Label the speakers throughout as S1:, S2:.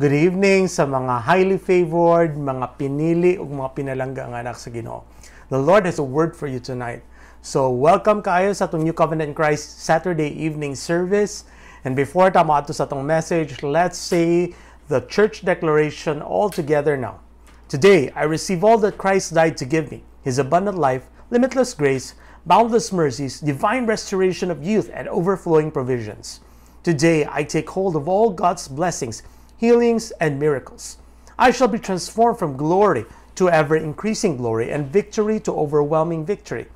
S1: Good evening sa mga highly favored, mga pinili ug mga pinalangga nga anak sa Ginoo. The Lord has a word for you tonight. So welcome kayo sa atong New Covenant in Christ Saturday evening service. And before ta ato sa atong message, let's say the church declaration all together now. Today, I receive all that Christ died to give me, his abundant life, limitless grace, boundless mercies, divine restoration of youth, and overflowing provisions. Today, I take hold of all God's blessings healings, and miracles. I shall be transformed from glory to ever increasing glory and victory to overwhelming victory.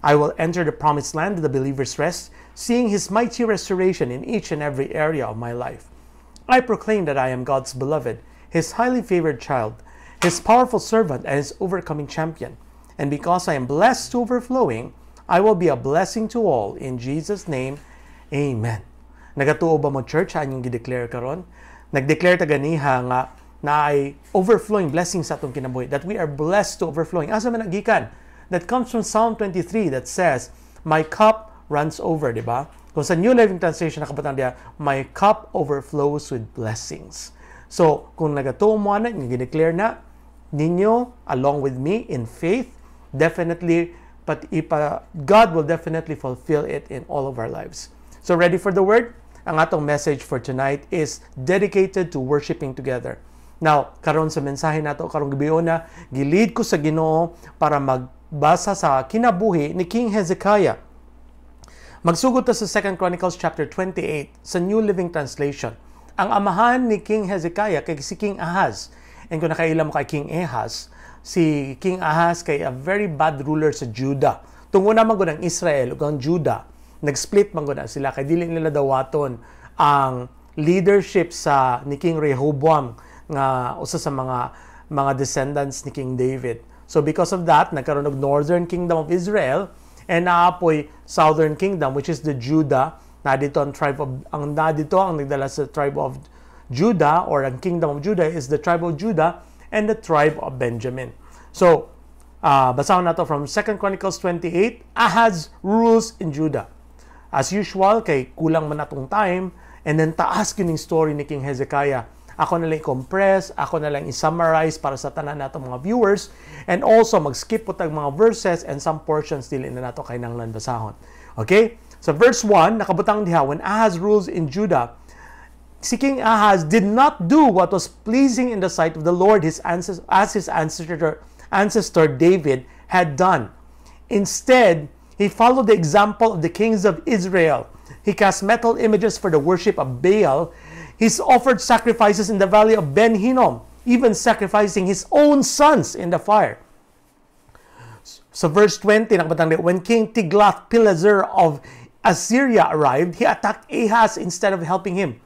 S1: I will enter the promised land of the believer's rest, seeing his mighty restoration in each and every area of my life. I proclaim that I am God's beloved, his highly favored child, his powerful servant, and his overcoming champion. And because I am blessed to overflowing, I will be a blessing to all. In Jesus' name, Amen. Nagatuo ba mo church ang inyong gideclare karon? Nag-declare ta ganiha nga na ay overflowing blessings sa atong kinabuhi. That we are blessed to overflowing. Asa man nagikan? That comes from Psalm 23 that says, My cup runs over, di ba? Kung sa New Living Translation nakabutang diya, My cup overflows with blessings. So, kung nagatuo mo na, yung gineclare na, ninyo, along with me, in faith, definitely, but ipa, God will definitely fulfill it in all of our lives. So, ready for the word? Ang atong message for tonight is dedicated to worshiping together. Now, karon sa mensahe nato karong gabi na gilid ko sa Ginoo para magbasa sa kinabuhi ni King Hezekiah. Magsugod ta sa 2 Chronicles chapter 28 sa New Living Translation. Ang amahan ni King Hezekiah kay si King Ahaz. And kung nakailam kay King Ahaz, si King Ahaz kay a very bad ruler sa Judah. Tungo naman ko ng Israel ug ang Judah nag-split man na sila kay dili nila dawaton ang leadership sa ni King Rehoboam nga usa sa mga mga descendants ni King David. So because of that, nagkaroon ng Northern Kingdom of Israel and naapoy Southern Kingdom which is the Judah. Na dito ang tribe of ang na dito ang nagdala sa tribe of Judah or ang Kingdom of Judah is the tribe of Judah and the tribe of Benjamin. So, uh, basahon nato from 2 Chronicles 28, Ahaz rules in Judah. As usual, kay kulang man atong time, and then taas kining story ni King Hezekiah. Ako na lang i-compress, ako na lang i-summarize para sa tanan nato mga viewers, and also mag-skip po tag mga verses and some portions dili na nato kay nang basahon. Okay? So verse 1, nakabutang diha, when Ahaz rules in Judah, si King Ahaz did not do what was pleasing in the sight of the Lord his ancestor, as his ancestor, ancestor David had done. Instead, he followed the example of the kings of Israel. He cast metal images for the worship of Baal. He's offered sacrifices in the valley of Ben Hinnom, even sacrificing his own sons in the fire. So verse 20, when King Tiglath-Pileser of Assyria arrived, he attacked Ahaz instead of helping him.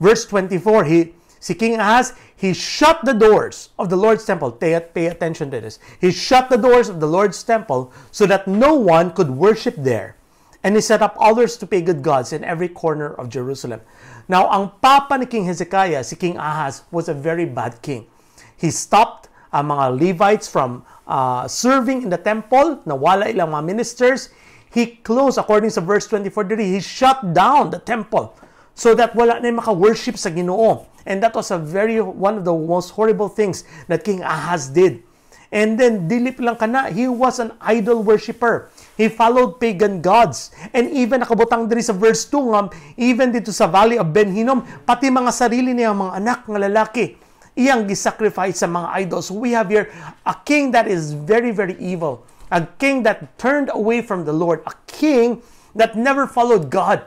S1: Verse 24, he Si King Ahaz, he shut the doors of the Lord's temple. Pay, pay attention to this. He shut the doors of the Lord's temple so that no one could worship there. And he set up altars to pagan gods in every corner of Jerusalem. Now, ang papa ni King Hezekiah, si King Ahaz, was a very bad king. He stopped ang mga Levites from uh, serving in the temple, nawala ilang mga ministers. He closed, according to verse 24, he shut down the temple so that wala na maka-worship sa Ginoo. And that was a very one of the most horrible things that King Ahaz did. And then dilip lang kana, he was an idol worshipper. He followed pagan gods. And even nakabutang diri sa verse 2 nga, even dito sa Valley of Ben Hinnom, pati mga sarili niya mga anak nga lalaki, iyang gisacrifice sa mga idols. We have here a king that is very, very evil. A king that turned away from the Lord. A king that never followed God.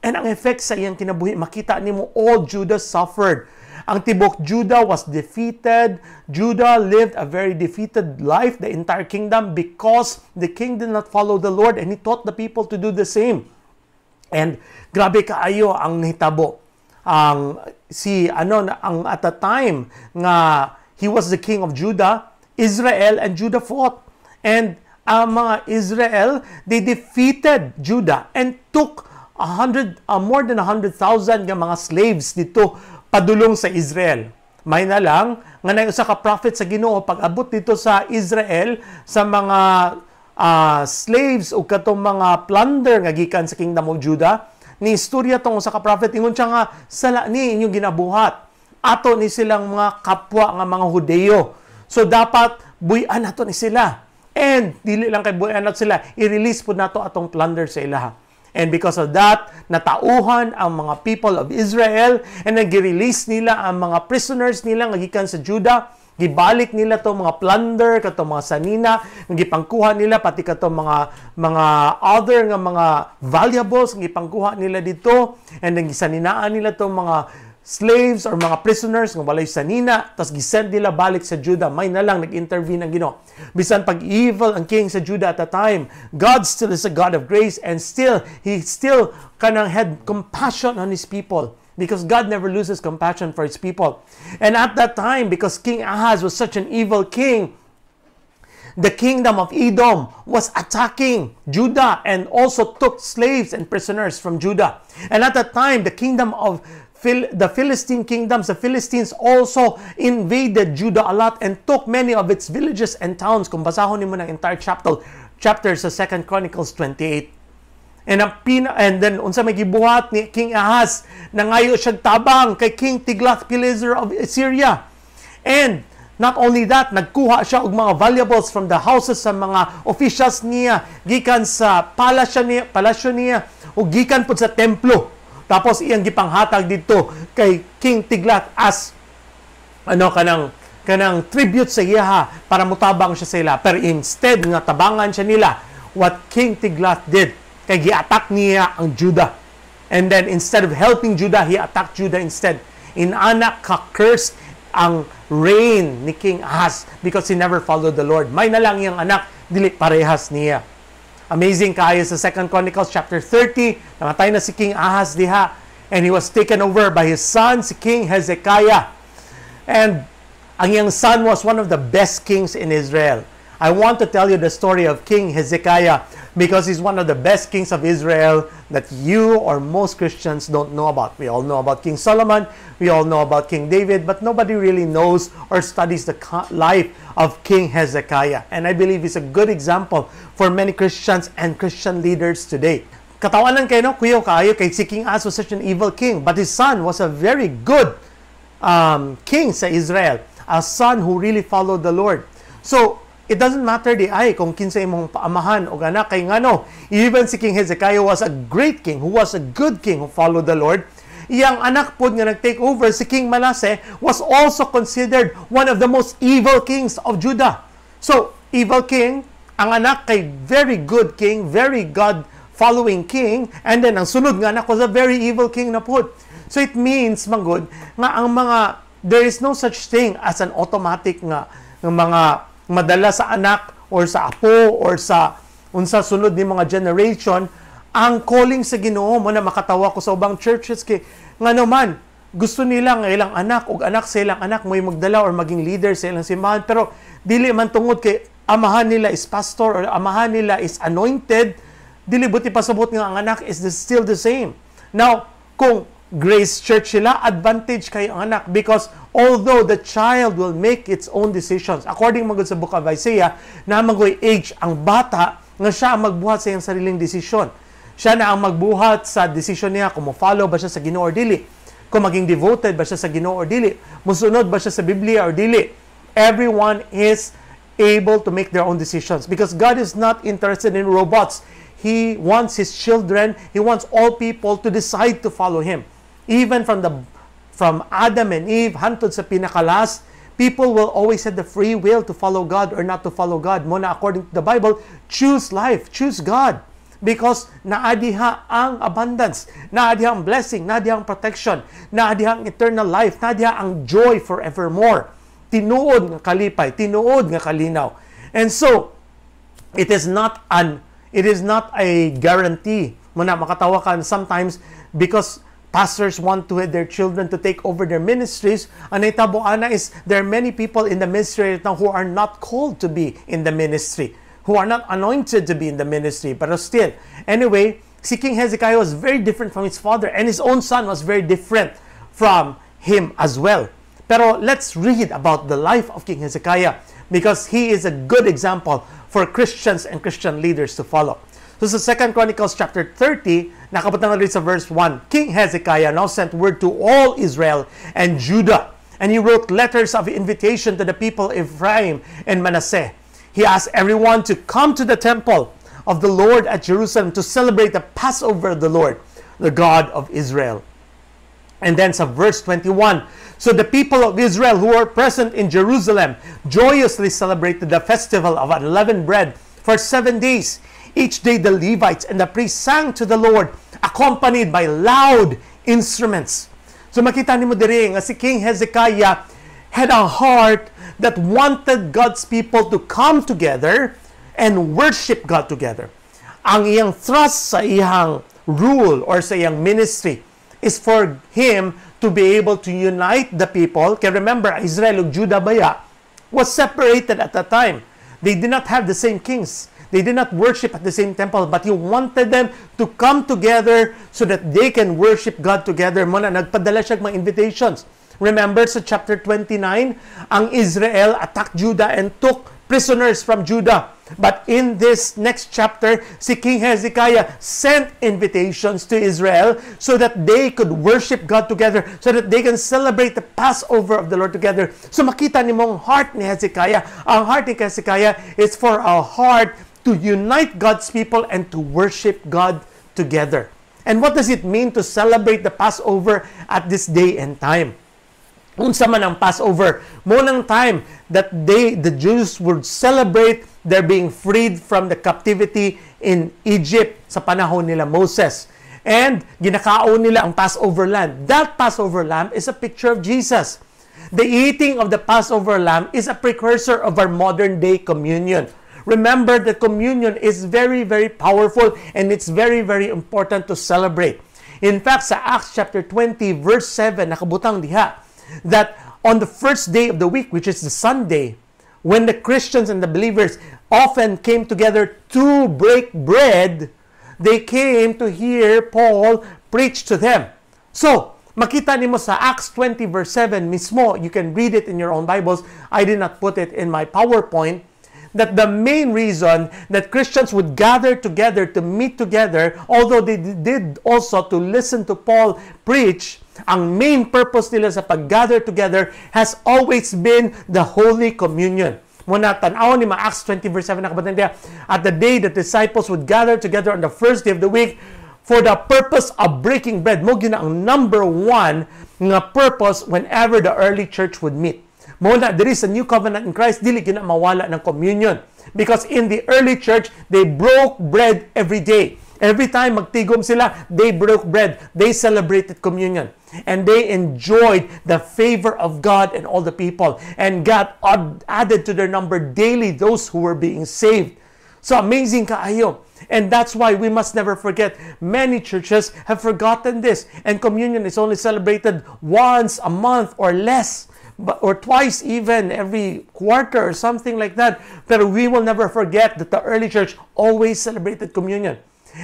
S1: And ang effect sa iyang kinabuhi, makita nimo all Judah suffered. Ang tibok Judah was defeated. Judah lived a very defeated life, the entire kingdom, because the king did not follow the Lord and he taught the people to do the same. And grabe kaayo ang hitabo. Ang si ano ang at the time nga he was the king of Judah, Israel and Judah fought. And ang mga Israel, they defeated Judah and took 100, uh, more than 100,000 nga mga slaves dito padulong sa Israel. May na lang, nga na usa ka prophet sa Ginoo pag abot dito sa Israel sa mga uh, slaves o katong mga plunder nga gikan sa Kingdom of Judah, ni istorya tong usa ka prophet ingon siya nga sala ni inyong ginabuhat. ato ni silang mga kapwa nga mga Hudeo. So dapat buyan nato ni sila. And dili lang kay buyan nato sila, i-release po nato atong plunder sa ilaha. And because of that, natauhan ang mga people of Israel and nag-release nila ang mga prisoners nila nga gikan sa Judah gibalik nila to mga plunder kato mga sanina. Gipangkuha nila pati kato mga mga other nga mga valuables. Gipangkuha nila dito. And gisaninaan nila to mga slaves or mga prisoners nga walay sanina tas gisend nila balik sa Judah may na lang nag-intervene ang Ginoo bisan pag evil ang king sa Judah at the time God still is a God of grace and still he still kanang had compassion on his people because God never loses compassion for his people. And at that time, because King Ahaz was such an evil king, the kingdom of Edom was attacking Judah and also took slaves and prisoners from Judah. And at that time, the kingdom of Phil- the Philistine kingdoms, the Philistines also invaded Judah a lot and took many of its villages and towns. Kung basahon mo ng entire chapter, chapter sa 2 Chronicles 28. And ang pina, and then unsa may gibuhat ni King Ahaz na ngayo siya tabang kay King Tiglath-Pileser of Syria. And not only that, nagkuha siya og mga valuables from the houses sa mga officials niya gikan sa palasyo niya, palasyo niya o gikan pud sa templo. Tapos iyang gipanghatag dito kay King Tiglath as ano kanang kanang tribute sa iya para mutabang siya sa ila. Pero instead nga tabangan siya nila, what King Tiglath did, kay gi-attack niya ang Judah. And then instead of helping Judah, he attacked Judah instead. Inanak ka-cursed ang reign ni King Ahaz because he never followed the Lord. May na lang yung anak, dili parehas niya. Amazing kayo sa 2 Chronicles chapter 30, namatay na si King Ahaz diha and he was taken over by his son, si King Hezekiah. And ang iyang son was one of the best kings in Israel. I want to tell you the story of King Hezekiah because he's one of the best kings of Israel that you or most Christians don't know about. We all know about King Solomon, we all know about King David, but nobody really knows or studies the life of King Hezekiah. And I believe he's a good example for many Christians and Christian leaders today. Katawanan kayo, no? Kuya kayo kay si King Ahaz such an evil king, but his son was a very good um, king sa Israel, a son who really followed the Lord. So, It doesn't matter di ay kung kinsa imong paamahan o anak kay ngano. Even si King Hezekiah was a great king who was a good king who followed the Lord. Iyang anak pod nga nag-take over si King Manasseh was also considered one of the most evil kings of Judah. So, evil king, ang anak kay very good king, very God following king, and then ang sunod nga anak was a very evil king na pod. So it means manggod nga ang mga there is no such thing as an automatic nga ng mga madala sa anak or sa apo or sa unsa sunod ni mga generation ang calling sa Ginoo mo na makatawa ko sa ubang churches kay nga naman gusto nila nga ilang anak ug anak sa ilang anak mo magdala or maging leader sa ilang simbahan. Pero dili man tungod kay amahan nila is pastor or amahan nila is anointed dili buti pasabot nga ang anak is still the same. Now kung Grace Church sila, advantage kay anak because although the child will make its own decisions, according magod sa book of Isaiah, na magoy age ang bata nga siya ang magbuhat sa iyang sariling desisyon. Siya na ang magbuhat sa desisyon niya kung mo-follow ba siya sa Ginoo or dili, kung maging devoted ba siya sa Ginoo or dili, musunod ba siya sa Biblia or dili. Everyone is able to make their own decisions because God is not interested in robots. He wants His children, He wants all people to decide to follow Him even from the from Adam and Eve hantod sa pinakalas, people will always have the free will to follow God or not to follow God. Muna according to the Bible, choose life, choose God. Because naadiha ang abundance, naadiha ang blessing, naadiha ang protection, naadiha ang eternal life, naadiha ang joy forevermore. Tinuod nga kalipay, tinuod nga kalinaw. And so, it is not an it is not a guarantee. Muna makatawa ka sometimes because pastors want to their children to take over their ministries. Ang naitabo ana is there are many people in the ministry right now who are not called to be in the ministry, who are not anointed to be in the ministry, but still. Anyway, si King Hezekiah was very different from his father, and his own son was very different from him as well. Pero let's read about the life of King Hezekiah because he is a good example for Christians and Christian leaders to follow. So sa 2 Chronicles chapter 30, nakabutang rin sa verse 1, King Hezekiah now sent word to all Israel and Judah, and he wrote letters of invitation to the people Ephraim and Manasseh. He asked everyone to come to the temple of the Lord at Jerusalem to celebrate the Passover of the Lord, the God of Israel. And then sa verse 21, so the people of Israel who were present in Jerusalem joyously celebrated the festival of unleavened bread for seven days. Each day the Levites and the priests sang to the Lord, accompanied by loud instruments. So makita ni mo diri nga si King Hezekiah had a heart that wanted God's people to come together and worship God together. Ang iyang thrust sa iyang rule or sa iyang ministry is for him to be able to unite the people. Kaya remember, Israel ug Judah baya was separated at that time. They did not have the same kings. They did not worship at the same temple, but He wanted them to come together so that they can worship God together. Muna, nagpadala siya mga invitations. Remember sa chapter 29, ang Israel attacked Judah and took prisoners from Judah. But in this next chapter, si King Hezekiah sent invitations to Israel so that they could worship God together, so that they can celebrate the Passover of the Lord together. So makita ni mong heart ni Hezekiah, ang heart ni Hezekiah is for our heart to unite God's people and to worship God together. And what does it mean to celebrate the Passover at this day and time? Unsa man ang Passover, mo ng time that they, the Jews would celebrate their being freed from the captivity in Egypt sa panahon nila Moses. And ginakaon nila ang Passover lamb. That Passover lamb is a picture of Jesus. The eating of the Passover lamb is a precursor of our modern day communion. Remember that communion is very, very powerful and it's very, very important to celebrate. In fact, sa Acts chapter 20, verse 7, nakabutang diha, that on the first day of the week, which is the Sunday, when the Christians and the believers often came together to break bread, they came to hear Paul preach to them. So, makita nimo sa Acts 20 verse 7 mismo, you can read it in your own Bibles. I did not put it in my PowerPoint that the main reason that Christians would gather together to meet together, although they did also to listen to Paul preach, ang main purpose nila sa pag-gather together has always been the Holy Communion. Muna tanaw ni Acts 20 verse 7 nakabatan niya, at the day the disciples would gather together on the first day of the week for the purpose of breaking bread. Mo ang number one nga purpose whenever the early church would meet. Muna, there is a new covenant in Christ, dili gina mawala ng communion. Because in the early church, they broke bread every day. Every time magtigom sila, they broke bread. They celebrated communion. And they enjoyed the favor of God and all the people. And God added to their number daily those who were being saved. So amazing kaayo. And that's why we must never forget. Many churches have forgotten this. And communion is only celebrated once a month or less or twice even every quarter or something like that. But we will never forget that the early church always celebrated communion.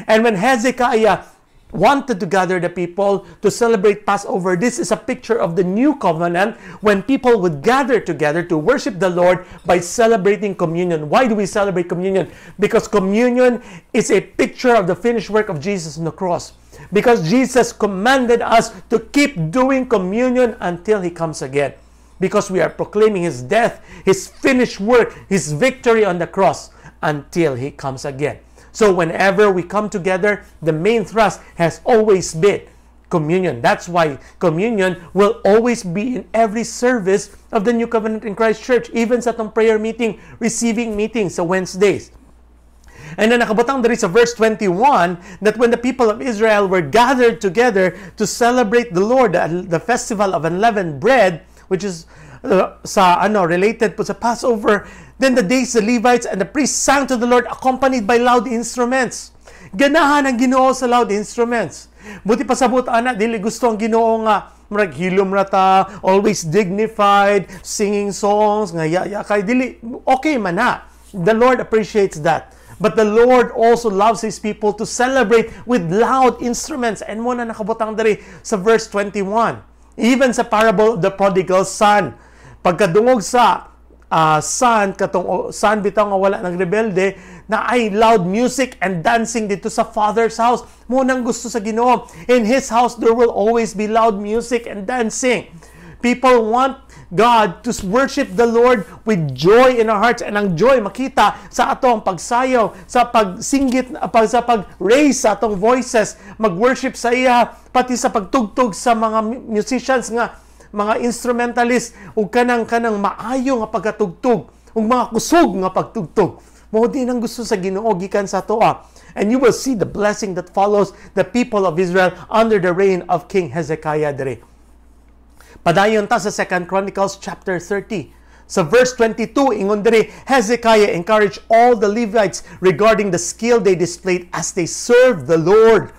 S1: And when Hezekiah wanted to gather the people to celebrate Passover, this is a picture of the new covenant when people would gather together to worship the Lord by celebrating communion. Why do we celebrate communion? Because communion is a picture of the finished work of Jesus on the cross. Because Jesus commanded us to keep doing communion until he comes again because we are proclaiming his death, his finished work, his victory on the cross until he comes again. So whenever we come together, the main thrust has always been communion. That's why communion will always be in every service of the New Covenant in Christ Church, even sa tong prayer meeting, receiving meetings sa Wednesdays. And then nakabutang there is a verse 21 that when the people of Israel were gathered together to celebrate the Lord, the festival of unleavened bread, which is uh, sa ano related po sa Passover. Then the days the Levites and the priests sang to the Lord accompanied by loud instruments. Ganahan ang Ginoo sa loud instruments. Buti pa sa buta ana dili gusto ang Ginoo nga murag hilom ra ta, always dignified, singing songs nga ya, kay dili okay man na. The Lord appreciates that. But the Lord also loves His people to celebrate with loud instruments. And muna nakabutang dari sa verse 21. Even sa parable of the prodigal son, pagkadungog sa uh, son katong son bitaw nga wala nang rebelde na ay loud music and dancing dito sa father's house. Mo nang gusto sa Ginoo. In his house there will always be loud music and dancing. People want God to worship the Lord with joy in our hearts. And ang joy makita sa atong pagsayaw sa pagsinggit pag sa pag-raise sa atong voices mag-worship sa iya pati sa pagtugtog sa mga musicians nga mga instrumentalist ug kanang kanang maayo nga pagkatugtog ug mga kusog nga pagtugtog. Mao din ang gusto sa Ginoo gikan sa toa. And you will see the blessing that follows the people of Israel under the reign of King Hezekiah dire Padayon ta sa 2 Chronicles chapter 30. Sa verse 22, ingon diri, Hezekiah encouraged all the Levites regarding the skill they displayed as they served the Lord.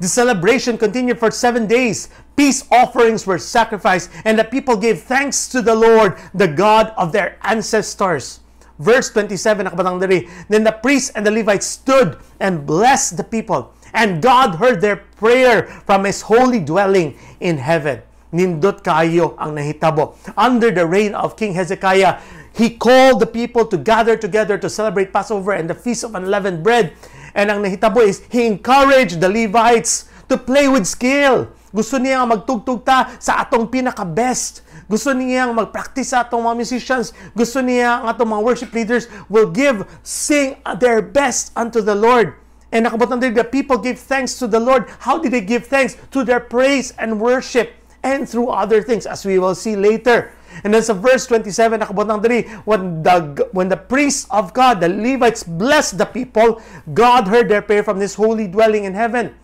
S1: The celebration continued for seven days. Peace offerings were sacrificed, and the people gave thanks to the Lord, the God of their ancestors. Verse 27, nakabatang diri, Then the priests and the Levites stood and blessed the people, and God heard their prayer from His holy dwelling in heaven nindot kayo ang nahitabo. Under the reign of King Hezekiah, he called the people to gather together to celebrate Passover and the Feast of Unleavened Bread. And ang nahitabo is, he encouraged the Levites to play with skill. Gusto niya magtugtog ta sa atong pinaka-best. Gusto niya mag-practice sa atong mga musicians. Gusto niya ang atong mga worship leaders will give, sing their best unto the Lord. And nakabot the people give thanks to the Lord. How did they give thanks? To their praise and worship and through other things as we will see later. And then sa verse 27, nakabot ng when the, when the priests of God, the Levites, blessed the people, God heard their prayer from this holy dwelling in heaven.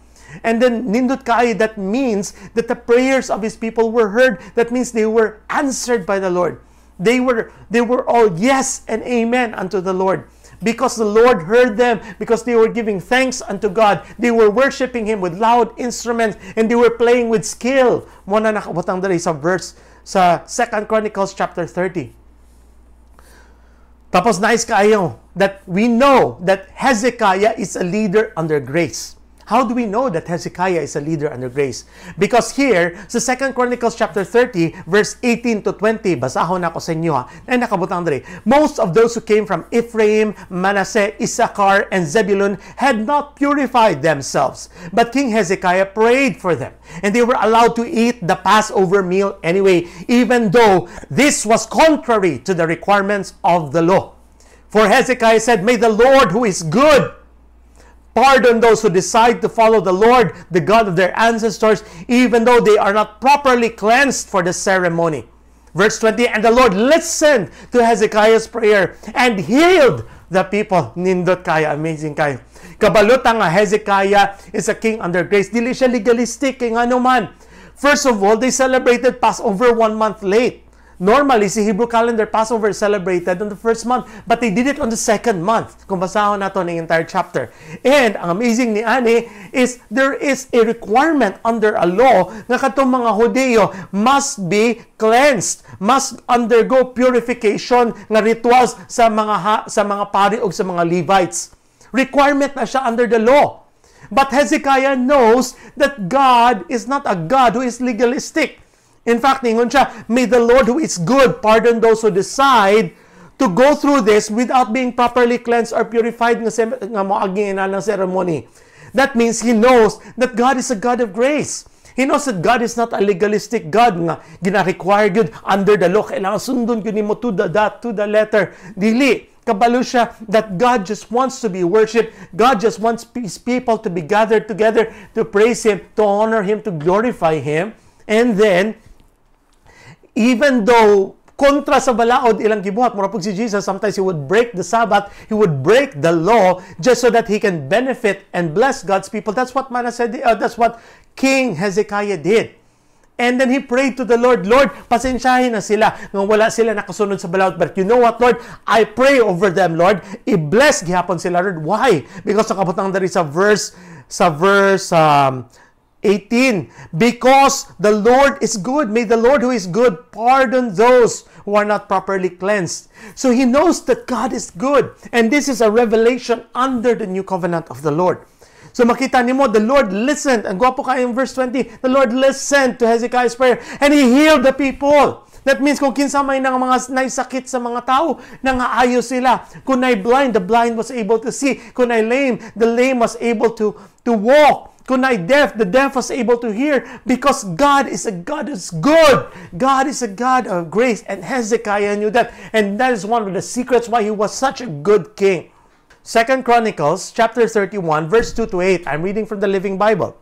S1: And then nindut kai that means that the prayers of his people were heard. That means they were answered by the Lord. They were they were all yes and amen unto the Lord because the Lord heard them, because they were giving thanks unto God. They were worshiping Him with loud instruments, and they wwere playing with skill. Mo na nakabutang dali sa verse sa 2 Chronicles chapter 30. Tapos nice kayo that we know that Hezekiah is a leader under grace. How do we know that Hezekiah is a leader under grace? Because here, sa 2 Chronicles chapter 30, verse 18 to 20, basahon ako sa inyo ha, na nakabutang dali. Most of those who came from Ephraim, Manasseh, Issachar, and Zebulun had not purified themselves. But King Hezekiah prayed for them, and they were allowed to eat the Passover meal anyway, even though this was contrary to the requirements of the law. For Hezekiah said, May the Lord who is good Pardon those who decide to follow the Lord, the God of their ancestors, even though they are not properly cleansed for the ceremony. Verse 20, And the Lord listened to Hezekiah's prayer and healed the people. Nindot kaya, amazing kayo. Kabalutan nga, Hezekiah is a king under grace. Dili siya legalistic, kay nga naman. First of all, they celebrated Passover one month late. Normally, si Hebrew calendar Passover is celebrated on the first month, but they did it on the second month. Kung basahon nato ng entire chapter. And ang amazing ni Ani is there is a requirement under a law nga katong mga Hodeo must be cleansed, must undergo purification nga rituals sa mga ha, sa mga pari o sa mga Levites. Requirement na siya under the law. But Hezekiah knows that God is not a God who is legalistic. In fact, ningon siya, may the Lord who is good pardon those who decide to go through this without being properly cleansed or purified nga, nga moaging ng ceremony. That means he knows that God is a God of grace. He knows that God is not a legalistic God nga gina-require good under the law. Kailangan sundon yun mo to the dot, to the letter. Dili. Kabalo siya that God just wants to be worshipped. God just wants his people to be gathered together to praise Him, to honor Him, to glorify Him. And then, even though kontra sa balaod ilang gibuhat. Mura si Jesus sometimes he would break the Sabbath he would break the law just so that he can benefit and bless God's people. That's what Manasseh uh, that's what King Hezekiah did. And then he prayed to the Lord Lord pasensyahin na sila. Nga wala sila nakasunod sa balaod. But you know what Lord? I pray over them Lord. I-bless gihapon sila Lord. Why? Because nakabutang dari sa verse sa verse um, 18 because the Lord is good may the Lord who is good pardon those who are not properly cleansed so he knows that God is good and this is a revelation under the new covenant of the Lord So makita nimo the Lord listened and gwapo kayo in verse 20 the Lord listened to Hezekiah's prayer and he healed the people That means kung kinsa may nang mga naisakit sa mga tao, nangaayos sila. Kung ay blind, the blind was able to see. Kung ay lame, the lame was able to, to walk. Ay deaf, the deaf was able to hear because God is a God who's good. God is a God of grace and Hezekiah knew that. And that is one of the secrets why he was such a good king. Second Chronicles chapter 31 verse 2 to 8. I'm reading from the Living Bible.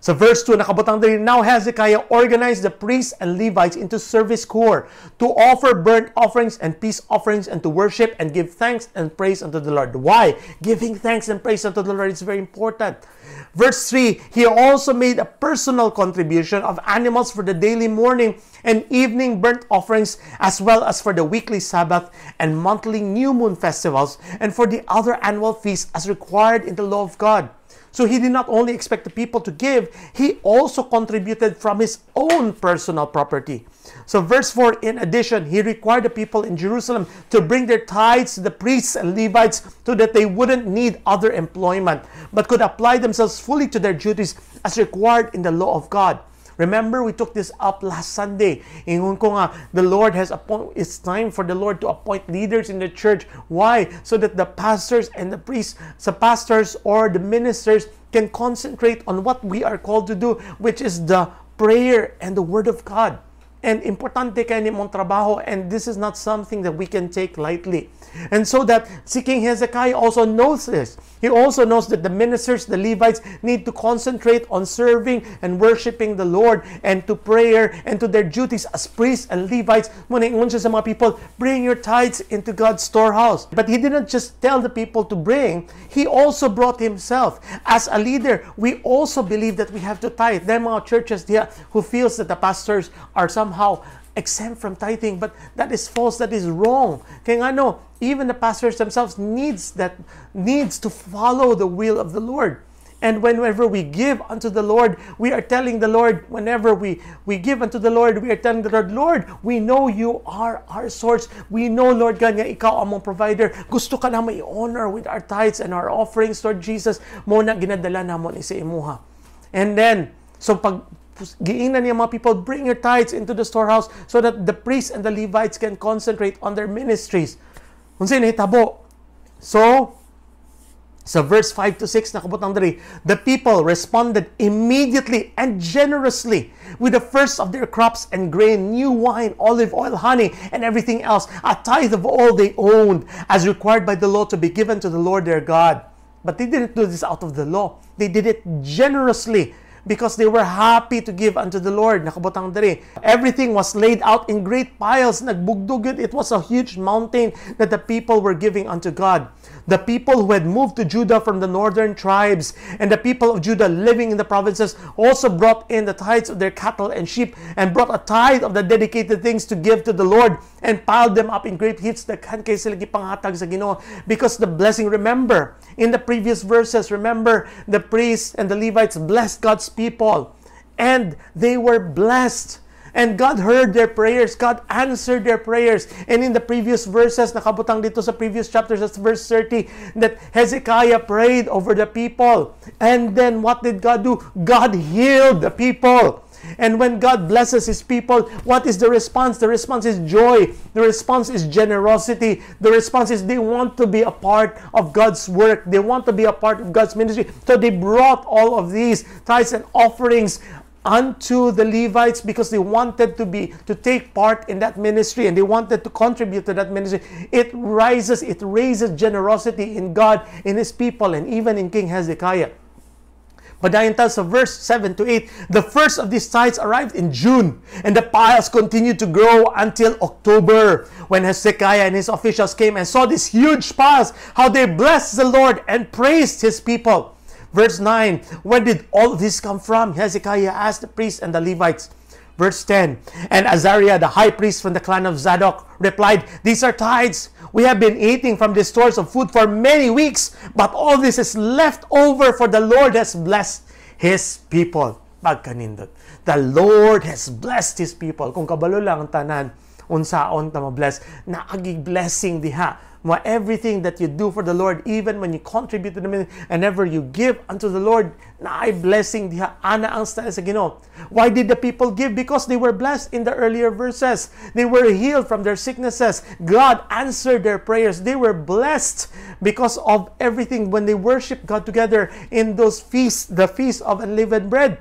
S1: Sa verse 2, nakabutang din, Now Hezekiah organized the priests and Levites into service corps to offer burnt offerings and peace offerings and to worship and give thanks and praise unto the Lord. Why? Giving thanks and praise unto the Lord is very important. Verse 3, he also made a personal contribution of animals for the daily morning and evening burnt offerings, as well as for the weekly Sabbath and monthly new moon festivals, and for the other annual feasts as required in the law of God. So he did not only expect the people to give, he also contributed from his own personal property. So, verse 4 in addition, he required the people in Jerusalem to bring their tithes to the priests and Levites so that they wouldn't need other employment, but could apply themselves fully to their duties as required in the law of God. Remember, we took this up last Sunday. Ingon ko nga, the Lord has appointed, it's time for the Lord to appoint leaders in the church. Why? So that the pastors and the priests, sa pastors or the ministers can concentrate on what we are called to do, which is the prayer and the Word of God. And importante kayo ni mong trabaho and this is not something that we can take lightly. And so that si King Hezekiah also knows this. He also knows that the ministers, the Levites, need to concentrate on serving and worshiping the Lord and to prayer and to their duties as priests and Levites. Muna ingon siya sa mga people, bring your tithes into God's storehouse. But he didn't just tell the people to bring, he also brought himself. As a leader, we also believe that we have to tithe. There are churches there who feels that the pastors are somehow exempt from tithing, but that is false, that is wrong. Kaya nga no, even the pastors themselves needs that needs to follow the will of the Lord. And whenever we give unto the Lord, we are telling the Lord, whenever we, we give unto the Lord, we are telling the Lord, Lord, we know you are our source. We know, Lord God, nga ikaw ang mong provider. Gusto ka na may honor with our tithes and our offerings, Lord Jesus. Mo na ginadala namon isa imuha. And then, so pag giingnan niya mga people, bring your tithes into the storehouse so that the priests and the Levites can concentrate on their ministries. Unsay nahitabo? So, sa verse 5 to 6 nakabutang diri, the people responded immediately and generously with the first of their crops and grain, new wine, olive oil, honey, and everything else, a tithe of all they owned, as required by the law to be given to the Lord their God. But they didn't do this out of the law. They did it generously because they were happy to give unto the Lord. Nakabutang diri. Everything was laid out in great piles. Nagbugdog It was a huge mountain that the people were giving unto God. The people who had moved to Judah from the northern tribes and the people of Judah living in the provinces also brought in the tithes of their cattle and sheep and brought a tithe of the dedicated things to give to the Lord and piled them up in great heaps. Daghan kay sila gipanghatag sa Ginoo because the blessing remember in the previous verses remember the priests and the Levites blessed God's people and they were blessed And God heard their prayers. God answered their prayers. And in the previous verses, nakabutang dito sa previous chapters, that's verse 30, that Hezekiah prayed over the people. And then what did God do? God healed the people. And when God blesses His people, what is the response? The response is joy. The response is generosity. The response is they want to be a part of God's work. They want to be a part of God's ministry. So they brought all of these tithes and offerings unto the Levites because they wanted to be to take part in that ministry and they wanted to contribute to that ministry. It rises, it raises generosity in God, in His people, and even in King Hezekiah. But then tells of verse 7 to 8, the first of these tithes arrived in June, and the piles continued to grow until October, when Hezekiah and his officials came and saw these huge piles, how they blessed the Lord and praised his people. Verse 9, where did all this come from? Hezekiah asked the priests and the Levites. Verse 10, and Azariah, the high priest from the clan of Zadok, replied, These are tithes. We have been eating from the stores of food for many weeks, but all this is left over for the Lord has blessed His people. Pagkanindot. The Lord has blessed His people. Kung kabalo lang ang tanan, unsaon ta ma-bless na agi blessing diha everything that you do for the Lord even when you contribute to the ministry and ever you give unto the Lord na ay blessing diha ana ang style sa Ginoo. Why did the people give? Because they were blessed in the earlier verses. They were healed from their sicknesses. God answered their prayers. They were blessed because of everything. When they worship God together in those feasts the feast of unleavened bread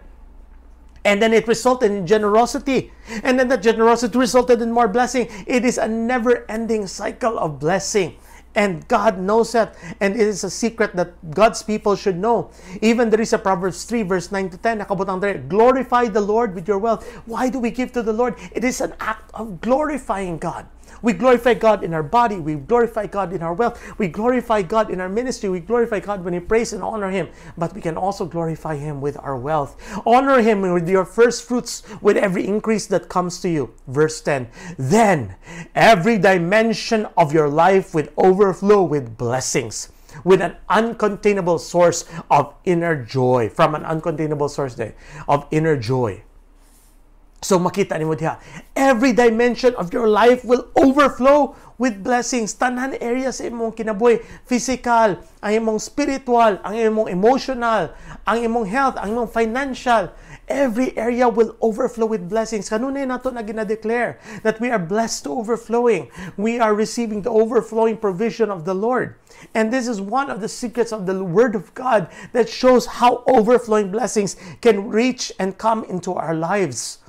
S1: and then it resulted in generosity. And then that generosity resulted in more blessing. It is a never ending cycle of blessing. And God knows that. And it is a secret that God's people should know. Even there is a Proverbs 3 verse 9 to 10. Nakabutang there, glorify the Lord with your wealth. Why do we give to the Lord? It is an act of glorifying God. We glorify God in our body. We glorify God in our wealth. We glorify God in our ministry. We glorify God when we praise and honor Him. But we can also glorify Him with our wealth. Honor Him with your first fruits, with every increase that comes to you. Verse 10 Then every dimension of your life will overflow with blessings with an uncontainable source of inner joy from an uncontainable source of inner joy So makita ni mo diha, every dimension of your life will overflow with blessings. Tanan area sa imong kinabuhi, physical, ang imong spiritual, ang imong emotional, ang imong health, ang imong financial, every area will overflow with blessings. Kanunay nato na gina-declare that we are blessed to overflowing. We are receiving the overflowing provision of the Lord. And this is one of the secrets of the Word of God that shows how overflowing blessings can reach and come into our lives.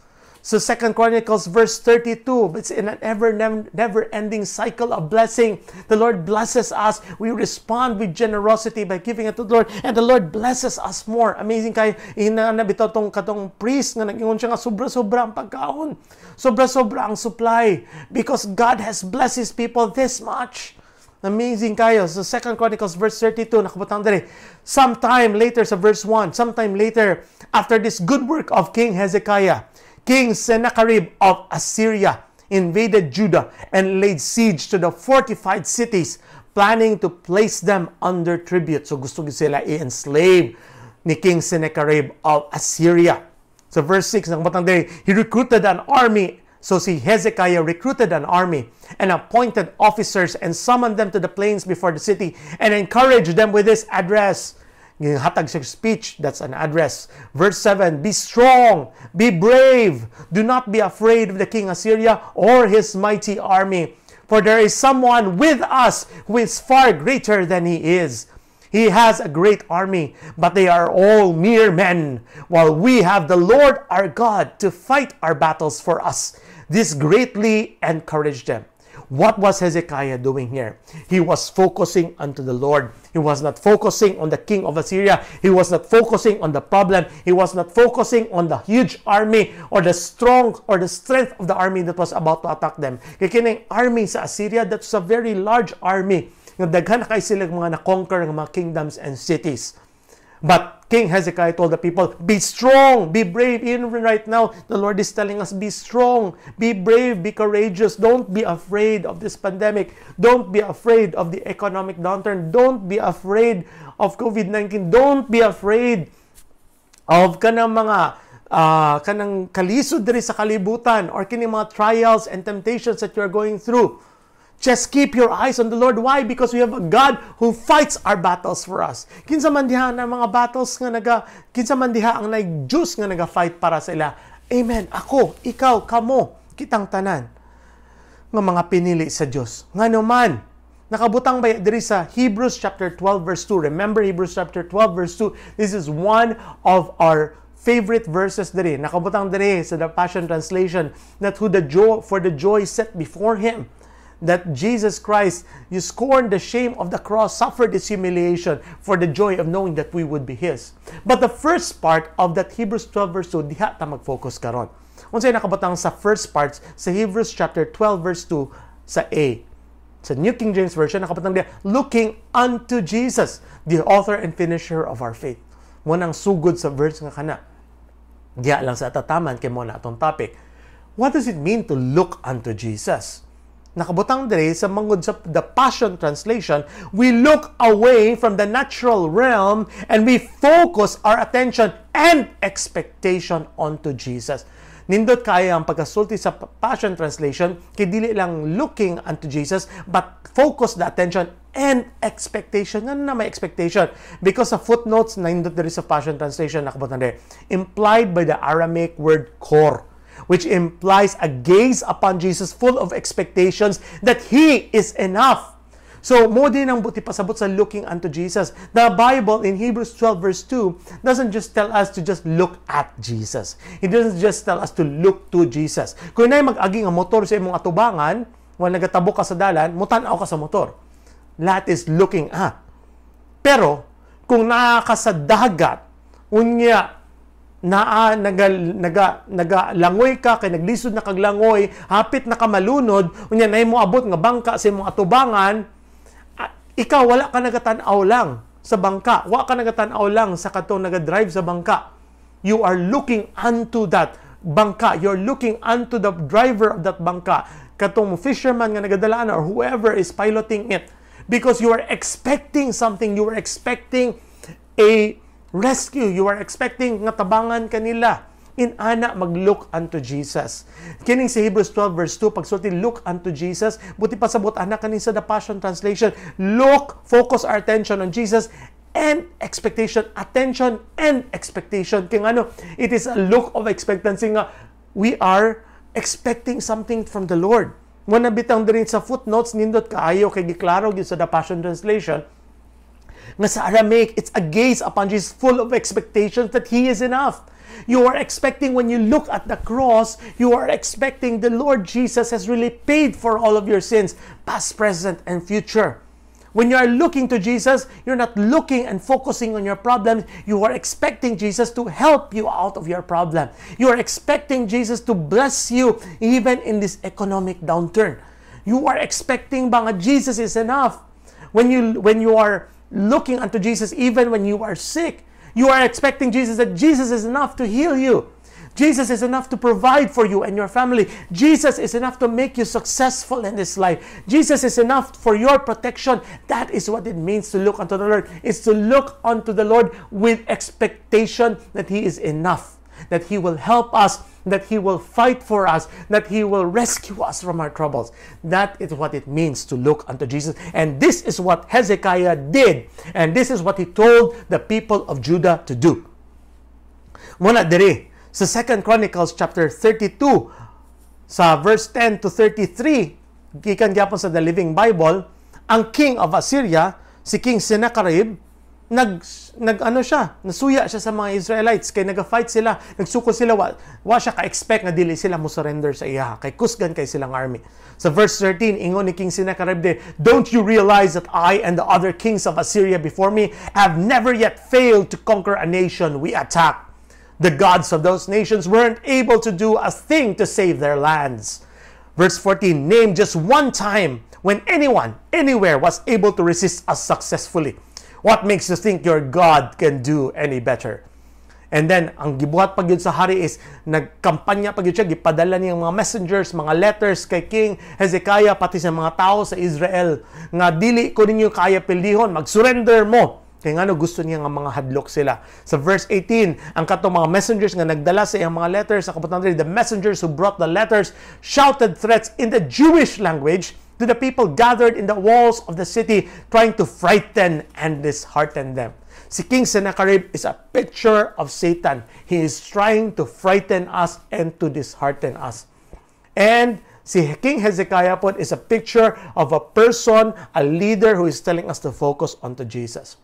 S1: So Second Chronicles verse 32, it's in an ever never ending cycle of blessing. The Lord blesses us. We respond with generosity by giving it to the Lord and the Lord blesses us more. Amazing kay ina na bitaw tong katong priest nga nagingon siya nga sobra-sobra ang pagkaon. Sobra-sobra ang supply because God has blessed his people this much. Amazing kayo. So Second Chronicles verse 32 nakabutang diri. Sometime later sa verse 1, sometime later after this good work of King Hezekiah, King Sennacherib of Assyria invaded Judah and laid siege to the fortified cities, planning to place them under tribute. So gusto sila i-enslave ni King Sennacherib of Assyria. So verse 6, ng batang day, he recruited an army. So si Hezekiah recruited an army and appointed officers and summoned them to the plains before the city and encouraged them with this address hatag sa speech, that's an address. Verse 7, Be strong, be brave, do not be afraid of the king of Assyria or his mighty army. For there is someone with us who is far greater than he is. He has a great army, but they are all mere men, while we have the Lord our God to fight our battles for us. This greatly encouraged them. What was Hezekiah doing here? He was focusing unto the Lord. He was not focusing on the king of Assyria. He was not focusing on the problem. He was not focusing on the huge army or the strong or the strength of the army that was about to attack them. Kaya kining army sa Assyria, that's a very large army. Nga daghan kay sila mga na-conquer ng mga kingdoms and cities. But King Hezekiah told the people, Be strong, be brave. Even right now, the Lord is telling us, Be strong, be brave, be courageous. Don't be afraid of this pandemic. Don't be afraid of the economic downturn. Don't be afraid of COVID 19. Don't be afraid of kanang mga uh, kanang kalisod diri sa kalibutan or kini mga trials and temptations that you are going through. Just keep your eyes on the Lord. Why? Because we have a God who fights our battles for us. Kinsa man diha na mga battles nga naga kinsa man diha ang nag Diyos nga naga-fight para sa ila. Amen. Ako, ikaw, kamo, kitang tanan nga mga pinili sa Dios. Nga naman, nakabutang ba diri sa Hebrews chapter 12 verse 2. Remember Hebrews chapter 12 verse 2. This is one of our favorite verses diri. Nakabutang diri sa the Passion Translation that who the joy for the joy set before him that Jesus Christ, you scorned the shame of the cross, suffered its humiliation for the joy of knowing that we would be His. But the first part of that Hebrews 12 verse 2, diha ta mag-focus karon. Unsay nakabatang sa first part sa Hebrews chapter 12 verse 2 sa A. Sa New King James Version, nakabatang diha, looking unto Jesus, the author and finisher of our faith. Mo nang sugod sa verse nga kana. Diya lang sa tataman kay mo na atong topic. What does it mean to look unto Jesus? Nakabutang dire sa mangod sa the Passion Translation, we look away from the natural realm and we focus our attention and expectation onto Jesus. Nindot kaya ang pagkasulti sa Passion Translation, kay dili lang looking unto Jesus, but focus the attention and expectation. Ano na may expectation? Because sa footnotes, nindot there is a Passion Translation, nakabot na there, implied by the Aramaic word core, which implies a gaze upon Jesus full of expectations that He is enough So, mo din ang buti pasabot sa looking unto Jesus. The Bible in Hebrews 12 verse 2 doesn't just tell us to just look at Jesus. It doesn't just tell us to look to Jesus. Kung na mag-agi nga motor sa imong atubangan, wala nagatabo ka sa dalan, mutanaw ka sa motor. Lahat is looking at. Pero, kung naa ka sa dagat, unya, naa naga naga nagalangoy ka kay naglisod na kaglangoy hapit na ka malunod unya nay mo abot nga bangka sa imong atubangan ikaw, wala ka nagatanaw lang sa bangka. Wala ka nagatanaw lang sa katong nagadrive sa bangka. You are looking unto that bangka. You're looking unto the driver of that bangka. Katong fisherman nga nagadalaan or whoever is piloting it. Because you are expecting something. You are expecting a rescue. You are expecting nga tabangan kanila in ana mag-look unto Jesus. Kining sa Hebrews 12 verse 2 pagsulti look unto Jesus, buti pa sabot ana kanin sa the Passion Translation, look, focus our attention on Jesus and expectation, attention and expectation. Kaya ano, it is a look of expectancy nga we are expecting something from the Lord. Mo bitang din sa footnotes nindot kaayo kay giklaro gyud sa the Passion Translation nga sa Aramaic, it's a gaze upon Jesus full of expectations that He is enough. You are expecting when you look at the cross, you are expecting the Lord Jesus has really paid for all of your sins, past, present, and future. When you are looking to Jesus, you're not looking and focusing on your problems. You are expecting Jesus to help you out of your problem. You are expecting Jesus to bless you even in this economic downturn. You are expecting bang Jesus is enough. When you when you are looking unto Jesus even when you are sick, you are expecting Jesus that Jesus is enough to heal you. Jesus is enough to provide for you and your family. Jesus is enough to make you successful in this life. Jesus is enough for your protection. That is what it means to look unto the Lord. It's to look unto the Lord with expectation that He is enough, that He will help us that He will fight for us, that He will rescue us from our troubles. That is what it means to look unto Jesus. And this is what Hezekiah did. And this is what he told the people of Judah to do. Muna diri, sa 2 Chronicles chapter 32, sa verse 10 to 33, gikan gyapon sa the Living Bible, ang king of Assyria, si King Sennacherib, nag nag ano siya, nasuya siya sa mga Israelites kay naga-fight sila, nagsuko sila wa, wa siya ka-expect nga dili sila mo surrender sa iya kay kusgan kay silang army. Sa verse 13 ingon ni King Sennacherib "Don't you realize that I and the other kings of Assyria before me have never yet failed to conquer a nation we attack? The gods of those nations weren't able to do a thing to save their lands." Verse 14 Name just one time when anyone anywhere was able to resist us successfully. What makes you think your God can do any better? And then, ang gibuhat pag sa hari is, nagkampanya pag siya, gipadala niya mga messengers, mga letters kay King Hezekiah, pati sa mga tao sa Israel, nga dili ko ninyo kaya pildihon, mag-surrender mo. Kaya nga no, gusto niya nga mga hadlok sila. Sa verse 18, ang katong mga messengers nga nagdala sa iyang mga letters, sa kaputan the messengers who brought the letters shouted threats in the Jewish language to the people gathered in the walls of the city, trying to frighten and dishearten them. Si King Sennacherib is a picture of Satan. He is trying to frighten us and to dishearten us. And si King Hezekiah po is a picture of a person, a leader who is telling us to focus onto Jesus.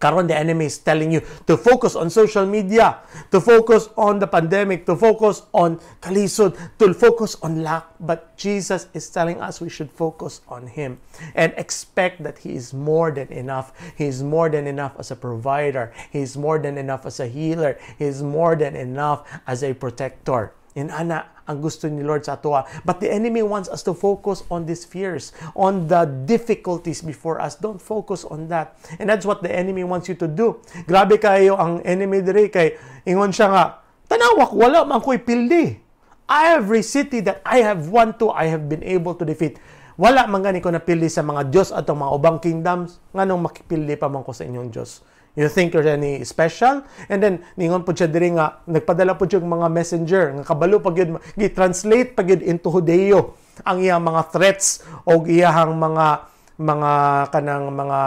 S1: Karon the enemy is telling you to focus on social media, to focus on the pandemic, to focus on kalisod, to focus on lack. But Jesus is telling us we should focus on Him and expect that He is more than enough. He is more than enough as a provider. He is more than enough as a healer. He is more than enough as a protector. In ana, ang gusto ni Lord sa ato. But the enemy wants us to focus on these fears, on the difficulties before us. Don't focus on that. And that's what the enemy wants you to do. Grabe kayo ang enemy dire kay ingon siya nga, tanawak wala man ko'y pildi. Every city that I have won to, I have been able to defeat. Wala man gani ko napili sa mga Diyos at mga ubang kingdoms, nganong makipili pa man ko sa inyong Diyos. You think you're any special? And then, ningon po siya diri nga, nagpadala po siya mga messenger, nga kabalo pag yun, gi-translate pag yun into Judeo, ang iyang mga threats o iyang mga mga kanang mga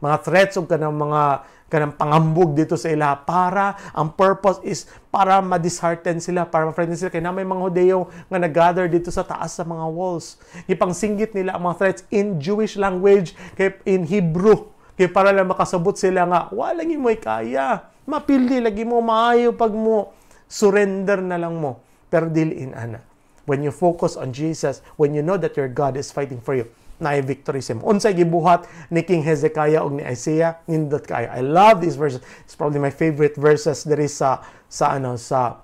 S1: mga threats o kanang mga kanang pangambog dito sa ila para ang purpose is para ma-dishearten sila, para ma-frighten sila kay na may mga Hudeo nga nag-gather dito sa taas sa mga walls. Ipangsinggit nila ang mga threats in Jewish language, kay in Hebrew kaya para lang makasabot sila nga, wala mo kaya. Mapildi lagi mo maayo pag mo surrender na lang mo. Pero dilin ana. When you focus on Jesus, when you know that your God is fighting for you, na victory sim. Unsay gibuhat ni King Hezekiah ug ni Isaiah nindot kayo. I love these verses. It's probably my favorite verses is sa sa ano sa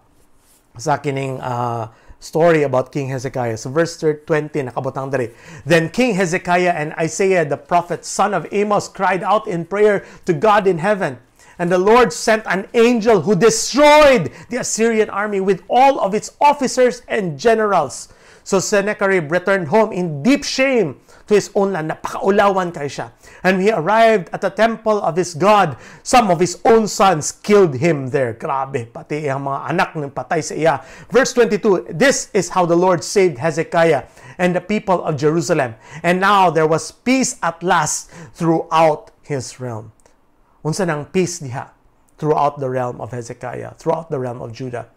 S1: sa kining uh, story about King Hezekiah. So verse 20, nakabutang dari. Then King Hezekiah and Isaiah the prophet, son of Amos, cried out in prayer to God in heaven. And the Lord sent an angel who destroyed the Assyrian army with all of its officers and generals. So Sennacherib returned home in deep shame to his own land. Napakaulawan kay siya. And he arrived at the temple of his God. Some of his own sons killed him there. Grabe, pati ang mga anak ng patay sa iya. Verse 22, This is how the Lord saved Hezekiah and the people of Jerusalem. And now there was peace at last throughout his realm. Unsa nang peace diha throughout the realm of Hezekiah, throughout the realm of Judah.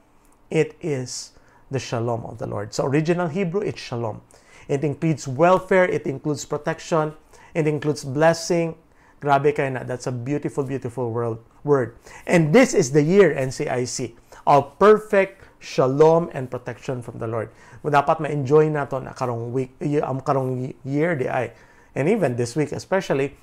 S1: It is the shalom of the Lord. So original Hebrew, it's shalom. It includes welfare, it includes protection, it includes blessing. Grabe kayo na. That's a beautiful, beautiful world, word. And this is the year, NCIC, of perfect shalom and protection from the Lord. Dapat ma-enjoy nato na karong week, um, karong year di ay. And even this week especially,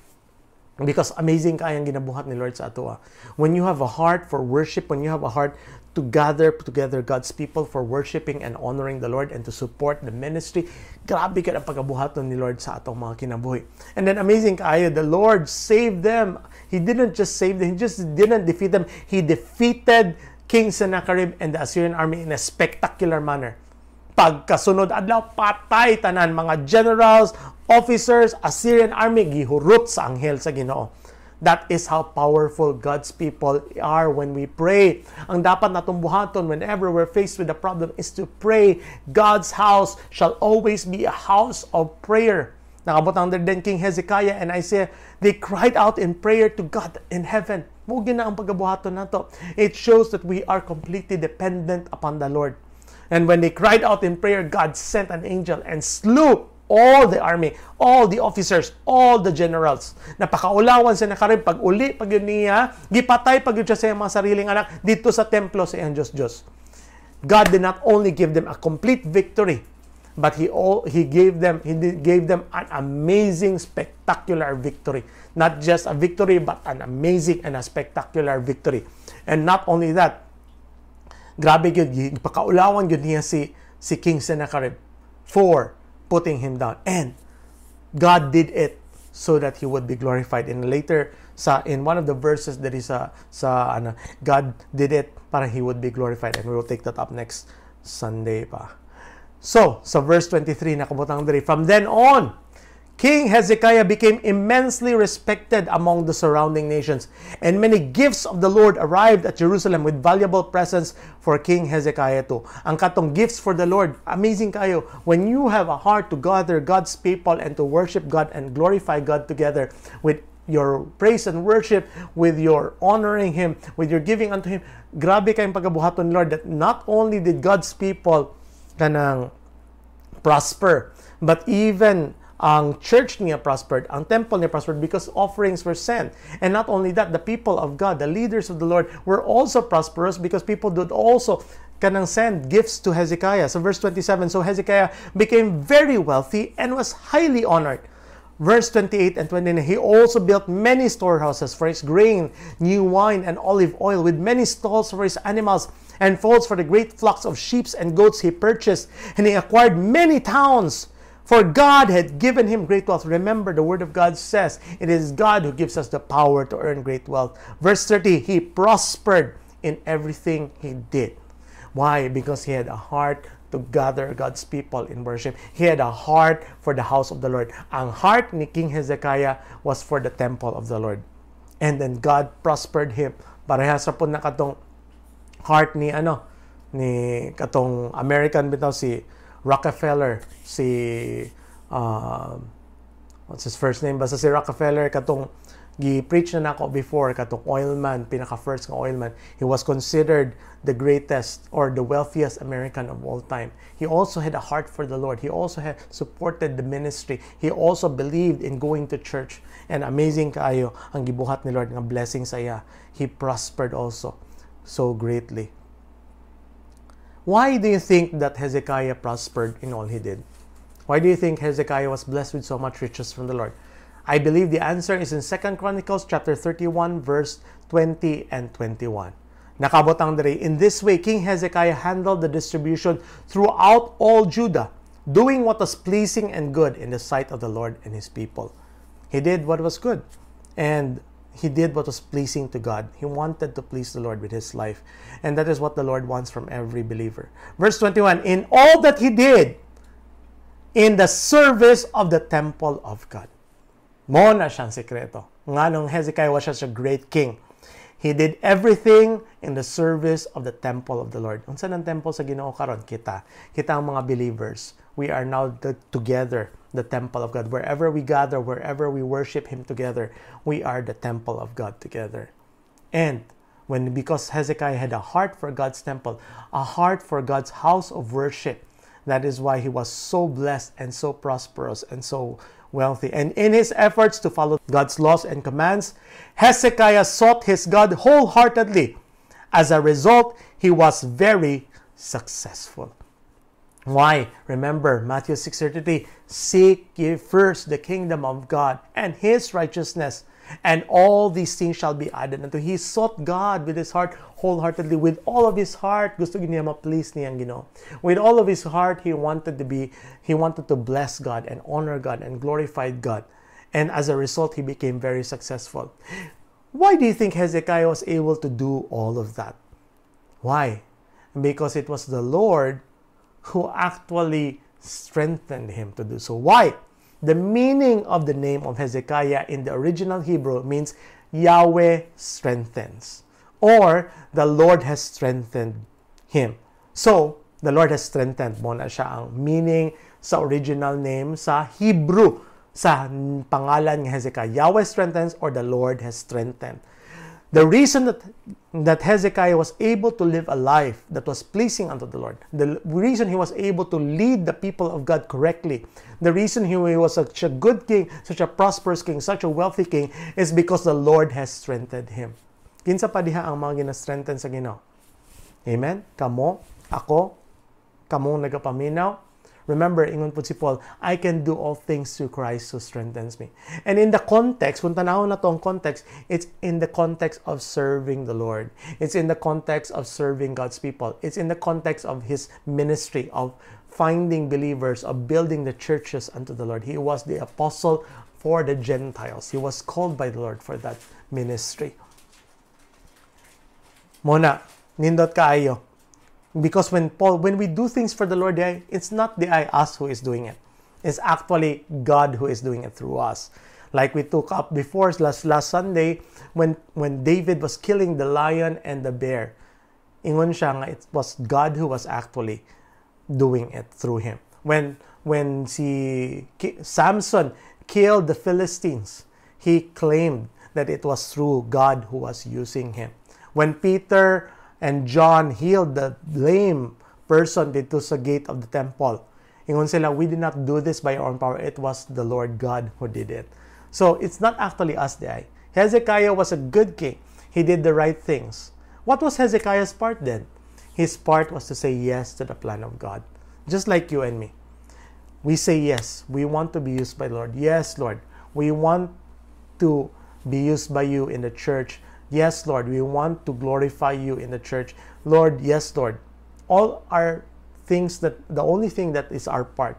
S1: because amazing kayang ginabuhat ni Lord sa ato. Ah. When you have a heart for worship, when you have a heart to gather together God's people for worshiping and honoring the Lord and to support the ministry. Grabe ka ang pagkabuhaton ni Lord sa atong mga kinabuhi. And then amazing kaayo, the Lord saved them. He didn't just save them, He just didn't defeat them. He defeated King Sennacherib and the Assyrian army in a spectacular manner. Pagkasunod adlaw, patay tanan mga generals, officers, Assyrian army, gihurot sa anghel sa ginoo. That is how powerful God's people are when we pray. Ang dapat natong buhaton whenever we're faced with a problem is to pray. God's house shall always be a house of prayer. Nakabot din King Hezekiah and Isaiah, they cried out in prayer to God in heaven. Mugi na ang pagkabuhaton nato. It shows that we are completely dependent upon the Lord. And when they cried out in prayer, God sent an angel and slew all the army, all the officers, all the generals. Napakaulawan sa nakarib pag uli pag yun niya, gipatay pag yun siya sa mga sariling anak dito sa templo sa iyang Diyos Diyos. God did not only give them a complete victory, but he all he gave them he gave them an amazing spectacular victory. Not just a victory but an amazing and a spectacular victory. And not only that, grabe gyud pakaulawan gyud niya si si King Sennacherib. For putting him down. And God did it so that he would be glorified. And later sa in one of the verses that is sa sa ano, God did it para he would be glorified. And we will take that up next Sunday pa. So, sa verse 23 nakabutang diri, from then on, King Hezekiah became immensely respected among the surrounding nations, and many gifts of the Lord arrived at Jerusalem with valuable presents for King Hezekiah too. Ang katong gifts for the Lord, amazing kayo. When you have a heart to gather God's people and to worship God and glorify God together with your praise and worship, with your honoring Him, with your giving unto Him, grabe kayong pagabuhaton, Lord, that not only did God's people kanang prosper, but even ang church niya prospered, ang temple niya prospered because offerings were sent. And not only that, the people of God, the leaders of the Lord, were also prosperous because people did also kanang send gifts to Hezekiah. So verse 27, so Hezekiah became very wealthy and was highly honored. Verse 28 and 29, he also built many storehouses for his grain, new wine, and olive oil, with many stalls for his animals, and folds for the great flocks of sheep and goats he purchased. And he acquired many towns for God had given him great wealth. Remember, the Word of God says it is God who gives us the power to earn great wealth. Verse 30, he prospered in everything he did. Why? Because he had a heart to gather God's people in worship. He had a heart for the house of the Lord. Ang heart ni King Hezekiah was for the temple of the Lord. And then God prospered him. Parehas ra po na katong heart ni ano ni katong American bitaw si Rockefeller, si uh, what's his first name basta si Rockefeller katong gi-preach na nako before katong oilman pinaka first nga oilman he was considered the greatest or the wealthiest American of all time. He also had a heart for the Lord. He also had supported the ministry. He also believed in going to church. And amazing kaayo ang gibuhat ni Lord nga blessing sa iya. He prospered also so greatly why do you think that Hezekiah prospered in all he did why do you think Hezekiah was blessed with so much riches from the Lord I believe the answer is in 2 Chronicles chapter 31 verse 20 and 21. Nakabot ang dere, in this way King Hezekiah handled the distribution throughout all Judah, doing what was pleasing and good in the sight of the Lord and his people. He did what was good and he did what was pleasing to God. He wanted to please the Lord with his life. And that is what the Lord wants from every believer. Verse 21 In all that he did, in the service of the temple of God. Mo na siyang sekreto. Nga nung Hezekiah was such a great king. He did everything in the service of the temple of the Lord. Unsa ang temple sa Ginoo karon kita? Kita ang mga believers. We are now the, together, the temple of God. Wherever we gather, wherever we worship Him together, we are the temple of God together. And when because Hezekiah had a heart for God's temple, a heart for God's house of worship, that is why he was so blessed and so prosperous and so wealthy. And in his efforts to follow God's laws and commands, Hezekiah sought his God wholeheartedly. As a result, he was very successful. Why? Remember Matthew 6:33, seek ye first the kingdom of God and his righteousness, and all these things shall be added unto. He sought God with his heart wholeheartedly, with all of his heart. Gusto niya ma-please Ginoo. With all of his heart, he wanted to be, he wanted to bless God and honor God and glorify God. And as a result, he became very successful. Why do you think Hezekiah was able to do all of that? Why? Because it was the Lord who actually strengthened him to do so. Why? The meaning of the name of Hezekiah in the original Hebrew means Yahweh strengthens or the Lord has strengthened him. So, the Lord has strengthened mo na siya ang meaning sa original name sa Hebrew sa pangalan ng Hezekiah. Yahweh strengthens or the Lord has strengthened. The reason that, that Hezekiah was able to live a life that was pleasing unto the Lord, the reason he was able to lead the people of God correctly, the reason he was such a good king, such a prosperous king, such a wealthy king, is because the Lord has strengthened him. Kinsa pa diha ang mga gina-strengthen sa Ginoo? Amen? Kamo, ako, kamo nagapaminaw, Remember, ingon po si Paul, I can do all things through Christ who strengthens me. And in the context, kung tanawon na tong context, it's in the context of serving the Lord. It's in the context of serving God's people. It's in the context of his ministry of finding believers, of building the churches unto the Lord. He was the apostle for the Gentiles. He was called by the Lord for that ministry. Mona, nindot kaayo because when Paul, when we do things for the Lord, it's not the I us who is doing it. It's actually God who is doing it through us. Like we took up before last last Sunday when when David was killing the lion and the bear. Ingon siya nga it was God who was actually doing it through him. When when si Samson killed the Philistines, he claimed that it was through God who was using him. When Peter and John healed the lame person dito sa gate of the temple. Ingon sila, we did not do this by our own power. It was the Lord God who did it. So it's not actually us, day. Hezekiah was a good king. He did the right things. What was Hezekiah's part then? His part was to say yes to the plan of God. Just like you and me. We say yes. We want to be used by the Lord. Yes, Lord. We want to be used by you in the church Yes, Lord, we want to glorify you in the church. Lord, yes, Lord. All our things that the only thing that is our part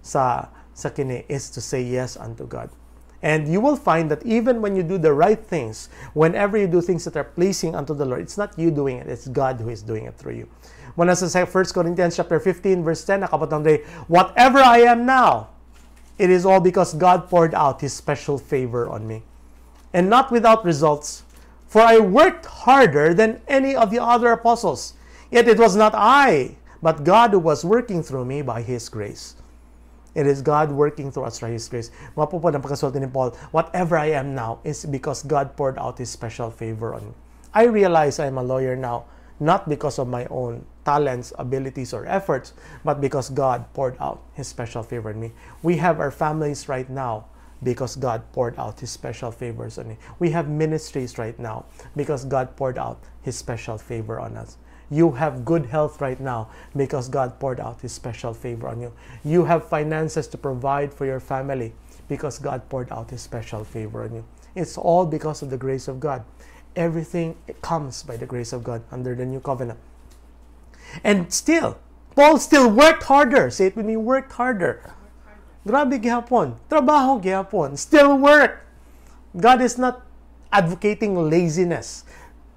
S1: sa sa kini is to say yes unto God. And you will find that even when you do the right things, whenever you do things that are pleasing unto the Lord, it's not you doing it, it's God who is doing it through you. When I say 1 Corinthians chapter 15, verse 10, whatever I am now, it is all because God poured out His special favor on me. and not without results. For I worked harder than any of the other apostles. Yet it was not I, but God who was working through me by His grace. It is God working through us by His grace. Ng ni Paul, whatever I am now is because God poured out His special favor on me. I realize I am a lawyer now, not because of my own talents, abilities, or efforts, but because God poured out His special favor on me. We have our families right now because God poured out His special favors on me. We have ministries right now because God poured out His special favor on us. You have good health right now because God poured out His special favor on you. You have finances to provide for your family because God poured out His special favor on you. It's all because of the grace of God. Everything comes by the grace of God under the new covenant. And still, Paul still worked harder. Say it with me, worked harder. Grabe gihapon. Trabaho gihapon. Still work. God is not advocating laziness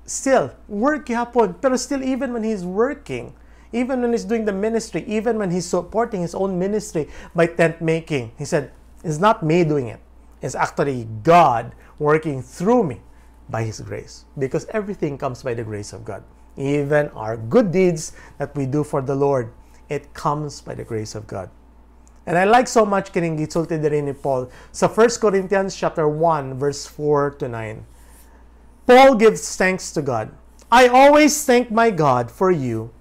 S1: still, work hapon. Pero still, even when he's working, even when he's doing the ministry, even when he's supporting his own ministry by tent making, he said, it's not me doing it. It's actually God working through me by his grace. Because everything comes by the grace of God. Even our good deeds that we do for the Lord, it comes by the grace of God. And I like so much kining gisulti din ni Paul sa 1 Corinthians chapter 1 verse 4 to 9. Paul gives thanks to God. I always thank my God for you,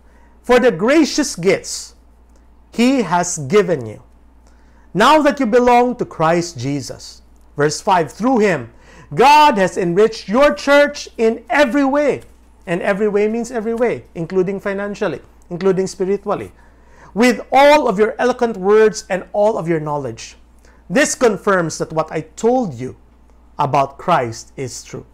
S1: for the gracious gifts He has given you. Now that you belong to Christ Jesus. Verse 5 Through Him, God has enriched your church in every way. And every way means every way, including financially, including spiritually, with all of your eloquent words and all of your knowledge. This confirms that what I told you about Christ is true.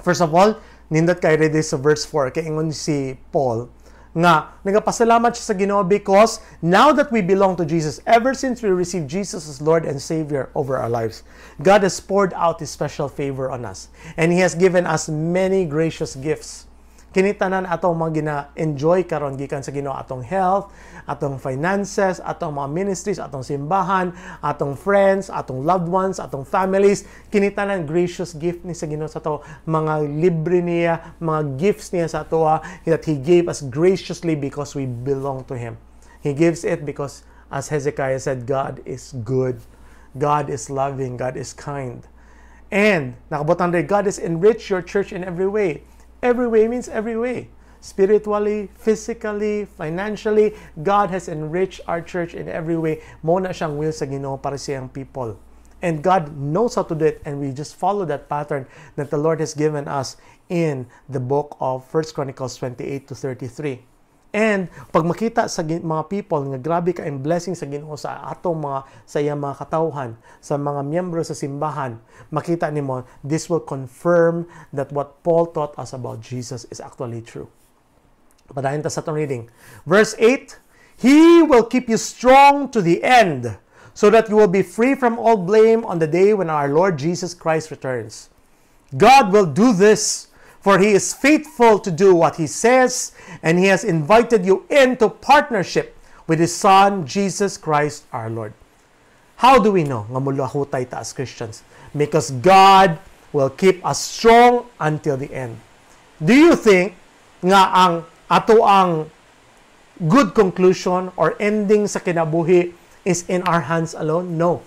S1: First of all, nindot kay ready sa verse 4 kay ingon si Paul nga nagapasalamat siya sa Ginoo because now that we belong to Jesus, ever since we received Jesus as Lord and Savior over our lives, God has poured out His special favor on us. And He has given us many gracious gifts kini tanan atong mga gina-enjoy karon gikan sa Ginoo atong health, atong finances, atong mga ministries, atong simbahan, atong friends, atong loved ones, atong families, kini tanan gracious gift ni sa Ginoo sa to, mga libre niya, mga gifts niya sa to that he gave us graciously because we belong to him. He gives it because as Hezekiah said, God is good. God is loving. God is kind. And, nakabutang God has enriched your church in every way. Every way means every way. Spiritually, physically, financially, God has enriched our church in every way. Mo na siyang will sa Ginoo para siyang people. And God knows how to do it, and we just follow that pattern that the Lord has given us in the book of 1 Chronicles 28 to 33. And pag makita sa mga people nga grabe ka in blessing sa Ginoo sa atong mga sa iyang mga katawhan, sa mga miyembro sa simbahan, makita nimo this will confirm that what Paul taught us about Jesus is actually true. Padayon ta sa atong reading. Verse 8, He will keep you strong to the end, so that you will be free from all blame on the day when our Lord Jesus Christ returns. God will do this for he is faithful to do what he says, and he has invited you into partnership with his Son, Jesus Christ our Lord. How do we know nga mulahutay ta as Christians? Because God will keep us strong until the end. Do you think nga ang ato ang good conclusion or ending sa kinabuhi is in our hands alone? No.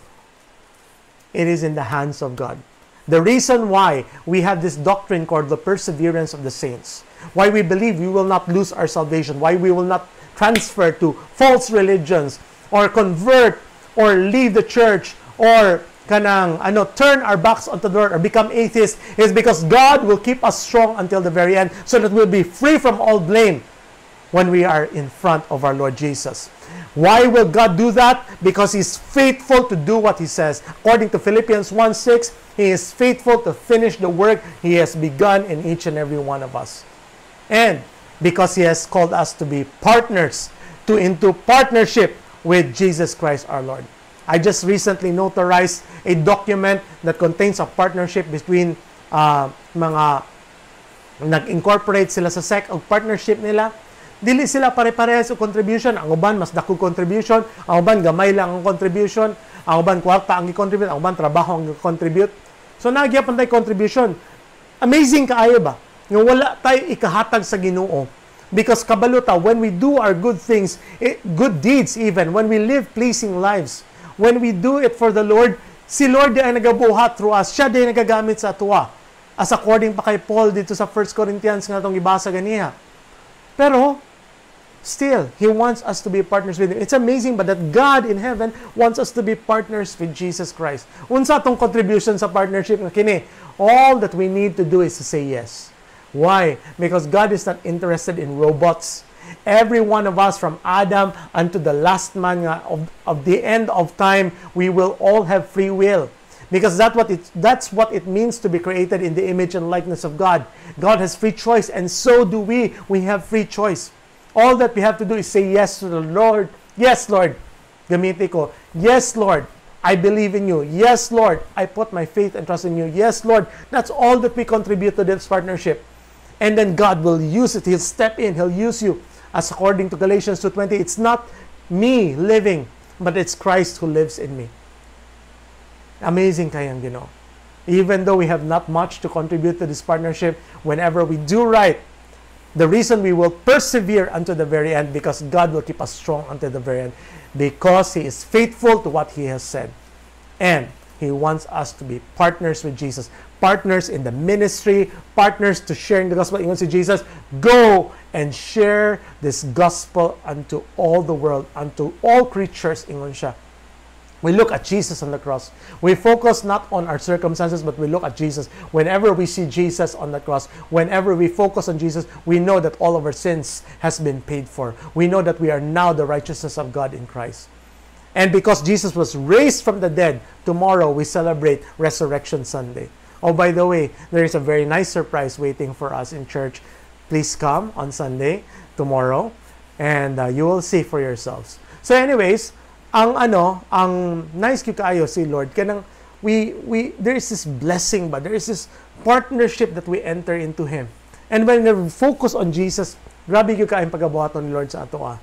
S1: It is in the hands of God. The reason why we have this doctrine called the perseverance of the saints, why we believe we will not lose our salvation, why we will not transfer to false religions or convert or leave the church or kanang ano turn our backs onto the Lord or become atheists is because God will keep us strong until the very end so that we'll be free from all blame when we are in front of our Lord Jesus. Why will God do that? Because He's faithful to do what He says. According to Philippians 1 6, He is faithful to finish the work He has begun in each and every one of us. And because He has called us to be partners, to into partnership with Jesus Christ our Lord. I just recently notarized a document that contains a partnership between uh, mga nag-incorporate sila sa SEC o partnership nila dili sila pare-parehas og contribution ang uban mas dako contribution ang uban gamay lang ang contribution ang uban kwarta ang gi-contribute ang uban trabaho ang gi-contribute So nagyapan tayo contribution. Amazing kaayo ba? Nga wala tayo ikahatag sa Ginoo. Because kabaluta, when we do our good things, eh, good deeds even, when we live pleasing lives, when we do it for the Lord, si Lord ay nagabuhat through us. Siya din nagagamit sa atuwa. As according pa kay Paul dito sa 1 Corinthians nga itong ibasa ganiya. Pero, still, He wants us to be partners with Him. It's amazing but that God in heaven wants us to be partners with Jesus Christ. Unsa tong contribution sa partnership nga kini? All that we need to do is to say yes. Why? Because God is not interested in robots. Every one of us from Adam unto the last man of, of the end of time, we will all have free will. Because that's what, it, that's what it means to be created in the image and likeness of God. God has free choice, and so do we. We have free choice. All that we have to do is say yes to the Lord. Yes, Lord. Gamiti ko. Yes, Lord. I believe in you. Yes, Lord. I put my faith and trust in you. Yes, Lord. That's all that we contribute to this partnership. And then God will use it. He'll step in. He'll use you. As according to Galatians 2.20, it's not me living, but it's Christ who lives in me. Amazing kayang Ginoo. Even though we have not much to contribute to this partnership, whenever we do right, the reason we will persevere unto the very end because God will keep us strong until the very end because He is faithful to what He has said. And He wants us to be partners with Jesus, partners in the ministry, partners to sharing the gospel. Ingon si Jesus, go and share this gospel unto all the world, unto all creatures. Ingon siya. We look at Jesus on the cross. We focus not on our circumstances, but we look at Jesus. Whenever we see Jesus on the cross, whenever we focus on Jesus, we know that all of our sins has been paid for. We know that we are now the righteousness of God in Christ. And because Jesus was raised from the dead, tomorrow we celebrate Resurrection Sunday. Oh, by the way, there is a very nice surprise waiting for us in church. Please come on Sunday, tomorrow, and uh, you will see for yourselves. So anyways, ang ano, ang nice kyo kaayo si Lord, kanang we, we, there is this blessing ba, there is this partnership that we enter into Him. And when we focus on Jesus, grabe kyo kaayong pagabuhaton ni Lord sa ato ah.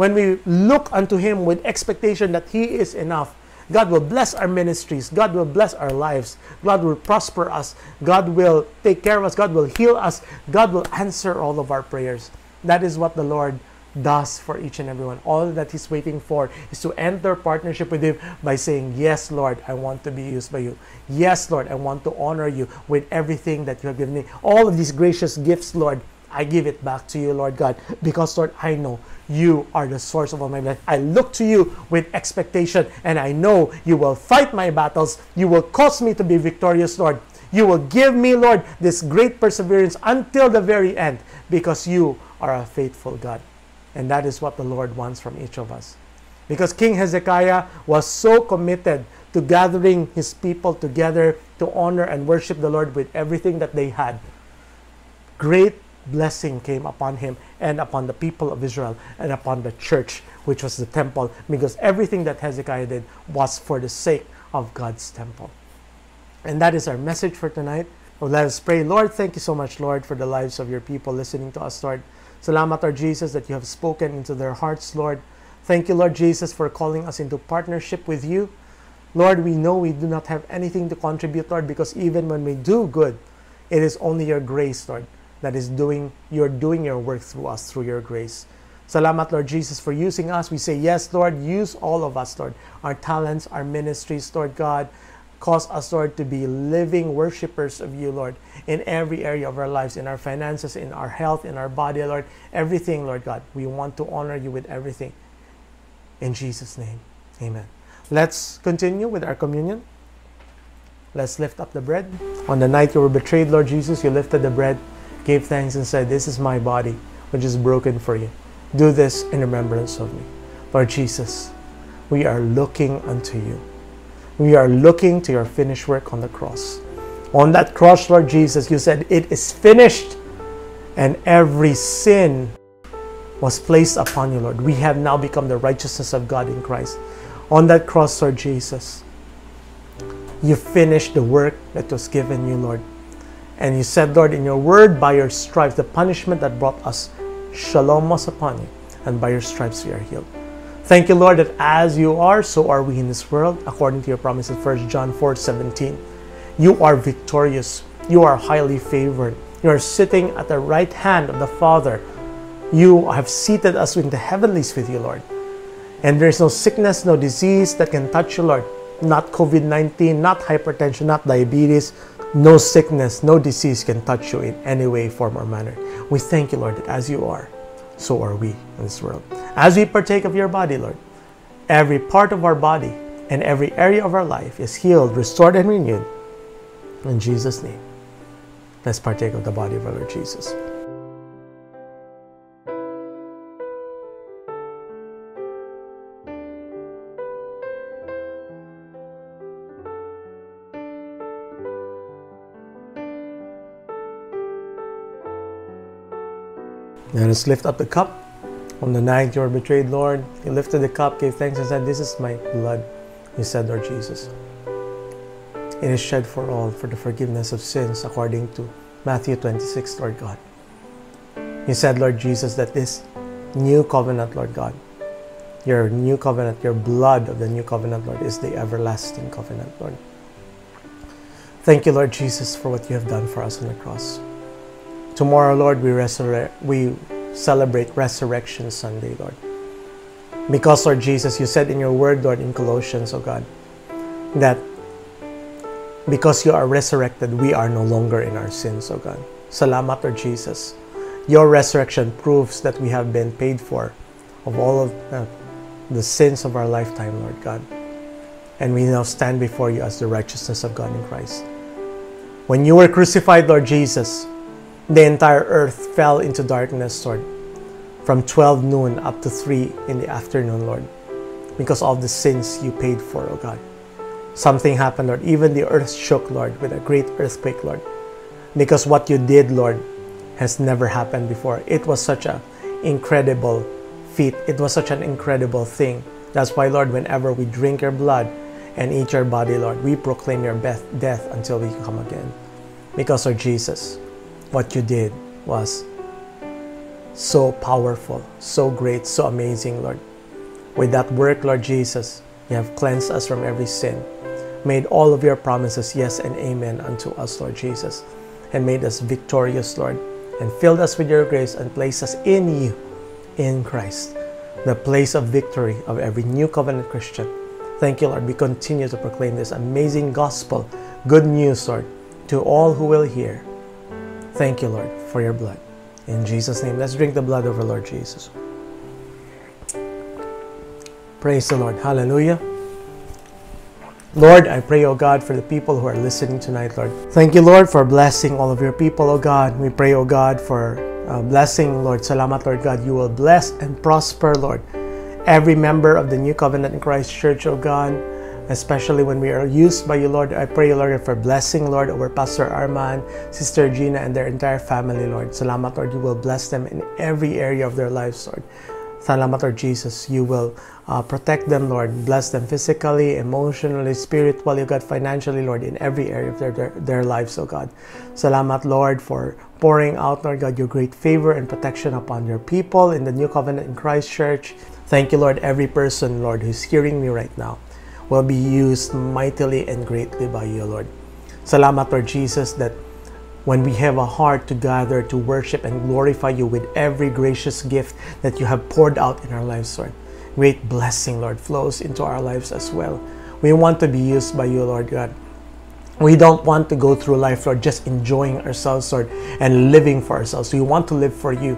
S1: When we look unto Him with expectation that He is enough, God will bless our ministries. God will bless our lives. God will prosper us. God will take care of us. God will heal us. God will answer all of our prayers. That is what the Lord does for each and everyone. All that He's waiting for is to enter partnership with Him by saying, Yes, Lord, I want to be used by you. Yes, Lord, I want to honor you with everything that you have given me. All of these gracious gifts, Lord, I give it back to you, Lord God, because, Lord, I know you are the source of all my life. I look to you with expectation, and I know you will fight my battles. You will cause me to be victorious, Lord. You will give me, Lord, this great perseverance until the very end, because you are a faithful God. And that is what the Lord wants from each of us. Because King Hezekiah was so committed to gathering his people together to honor and worship the Lord with everything that they had. Great blessing came upon him and upon the people of Israel and upon the church, which was the temple, because everything that Hezekiah did was for the sake of God's temple. And that is our message for tonight. Well, let us pray. Lord, thank you so much, Lord, for the lives of your people listening to us, Lord. Salamat, Lord Jesus, that you have spoken into their hearts, Lord. Thank you, Lord Jesus, for calling us into partnership with you. Lord, we know we do not have anything to contribute, Lord, because even when we do good, it is only your grace, Lord, that is doing, you're doing your work through us, through your grace. Salamat, Lord Jesus, for using us. We say, yes, Lord, use all of us, Lord. Our talents, our ministries, Lord God. Cause us, Lord, to be living worshipers of you, Lord, in every area of our lives, in our finances, in our health, in our body, Lord. Everything, Lord God. We want to honor you with everything. In Jesus' name, amen. Let's continue with our communion. Let's lift up the bread. On the night you were betrayed, Lord Jesus, you lifted the bread, gave thanks, and said, This is my body, which is broken for you. Do this in remembrance of me. Lord Jesus, we are looking unto you. We are looking to your finished work on the cross. On that cross, Lord Jesus, you said, It is finished. And every sin was placed upon you, Lord. We have now become the righteousness of God in Christ. On that cross, Lord Jesus, you finished the work that was given you, Lord. And you said, Lord, in your word, by your stripes, the punishment that brought us shalom was upon you, and by your stripes we are healed. Thank you, Lord, that as you are, so are we in this world, according to your promise in 1 John 4 17. You are victorious. You are highly favored. You are sitting at the right hand of the Father. You have seated us in the heavenlies with you, Lord. And there's no sickness, no disease that can touch you, Lord. Not COVID 19, not hypertension, not diabetes. No sickness, no disease can touch you in any way, form, or manner. We thank you, Lord, that as you are, so are we in this world. As we partake of your body, Lord, every part of our body and every area of our life is healed, restored, and renewed. In Jesus' name, let's partake of the body of our Lord Jesus. Let us lift up the cup. On the night you were betrayed, Lord, you lifted the cup, gave thanks, and said, This is my blood. You said, Lord Jesus. It is shed for all for the forgiveness of sins according to Matthew 26, Lord God. You said, Lord Jesus, that this new covenant, Lord God, your new covenant, your blood of the new covenant, Lord, is the everlasting covenant, Lord. Thank you, Lord Jesus, for what you have done for us on the cross. Tomorrow, Lord, we, resurrect, we celebrate Resurrection Sunday, Lord. Because, Lord Jesus, you said in your word, Lord, in Colossians, oh God, that because you are resurrected, we are no longer in our sins, oh God. Salamat, Lord Jesus. Your resurrection proves that we have been paid for of all of uh, the sins of our lifetime, Lord God. And we now stand before you as the righteousness of God in Christ. When you were crucified, Lord Jesus, the entire earth fell into darkness, Lord, from 12 noon up to 3 in the afternoon, Lord, because of the sins you paid for, oh God. Something happened, Lord. Even the earth shook, Lord, with a great earthquake, Lord, because what you did, Lord, has never happened before. It was such an incredible feat. It was such an incredible thing. That's why, Lord, whenever we drink your blood and eat your body, Lord, we proclaim your death until we come again. Because, Lord Jesus, what you did was so powerful, so great, so amazing, Lord. With that work, Lord Jesus, you have cleansed us from every sin, made all of your promises yes and amen unto us, Lord Jesus, and made us victorious, Lord, and filled us with your grace and placed us in you, in Christ, the place of victory of every new covenant Christian. Thank you, Lord. We continue to proclaim this amazing gospel, good news, Lord, to all who will hear. Thank you, Lord, for your blood. In Jesus' name, let's drink the blood of our Lord Jesus. Praise the Lord. Hallelujah. Lord, I pray, O God, for the people who are listening tonight, Lord. Thank you, Lord, for blessing all of your people, O God. We pray, O God, for uh, blessing, Lord. Salamat, Lord God. You will bless and prosper, Lord. Every member of the New Covenant in Christ Church, O God especially when we are used by you, Lord. I pray, Lord, for blessing, Lord, over Pastor Arman, Sister Gina, and their entire family, Lord. Salamat, Lord, you will bless them in every area of their lives, Lord. Salamat, Lord Jesus, you will uh, protect them, Lord. Bless them physically, emotionally, spiritually, God, financially, Lord, in every area of their, their, their lives, oh God. Salamat, Lord, for pouring out, Lord God, your great favor and protection upon your people in the New Covenant in Christ Church. Thank you, Lord, every person, Lord, who's hearing me right now will be used mightily and greatly by you, Lord. Salamat, Lord Jesus, that when we have a heart to gather to worship and glorify you with every gracious gift that you have poured out in our lives, Lord, great blessing, Lord, flows into our lives as well. We want to be used by you, Lord God. We don't want to go through life, Lord, just enjoying ourselves, Lord, and living for ourselves. We want to live for you.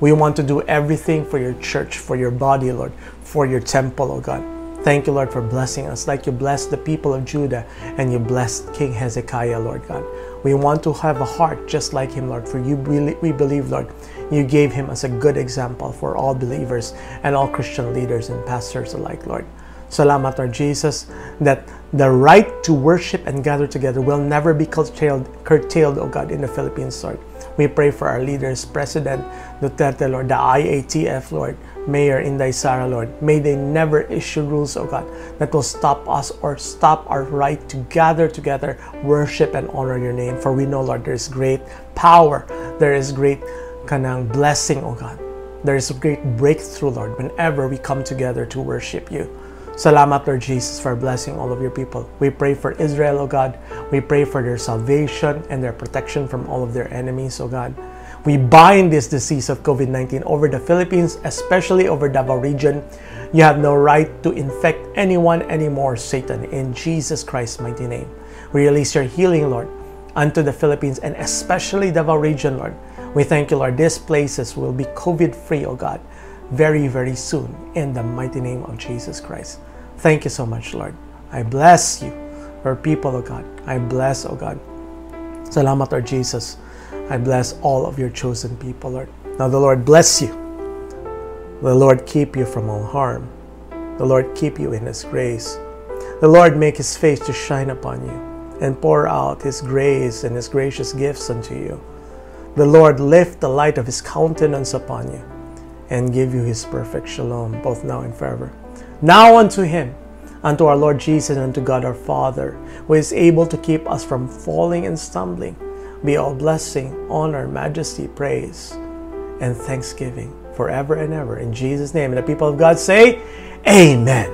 S1: We want to do everything for your church, for your body, Lord, for your temple, oh God. Thank you, Lord, for blessing us like you blessed the people of Judah and you blessed King Hezekiah, Lord God. We want to have a heart just like him, Lord, for you we believe, Lord, you gave him as a good example for all believers and all Christian leaders and pastors alike, Lord. Salamat, Lord Jesus, that the right to worship and gather together will never be curtailed, curtailed, oh God, in the Philippines, Lord. We pray for our leaders, President Duterte, Lord, the IATF, Lord, Mayor Inday Sara, Lord. May they never issue rules, O God, that will stop us or stop our right to gather together, worship and honor your name. For we know, Lord, there is great power, there is great kanang blessing, O God. There is a great breakthrough, Lord, whenever we come together to worship you. Salamat, Lord Jesus, for blessing all of your people. We pray for Israel, O God. We pray for their salvation and their protection from all of their enemies, O God. We bind this disease of COVID 19 over the Philippines, especially over Davao region. You have no right to infect anyone anymore, Satan, in Jesus Christ's mighty name. We release your healing, Lord, unto the Philippines and especially Davao region, Lord. We thank you, Lord. These places will be COVID free, O God, very, very soon in the mighty name of Jesus Christ. Thank you so much, Lord. I bless you, our people, O God. I bless, O God. Salamat, Lord Jesus. I bless all of your chosen people, Lord. Now the Lord bless you. The Lord keep you from all harm. The Lord keep you in His grace. The Lord make His face to shine upon you and pour out His grace and His gracious gifts unto you. The Lord lift the light of His countenance upon you and give you His perfect shalom, both now and forever. Now unto Him, unto our Lord Jesus, and unto God our Father, who is able to keep us from falling and stumbling, be all blessing, honor, majesty, praise, and thanksgiving forever and ever. In Jesus' name. And the people of God say, Amen.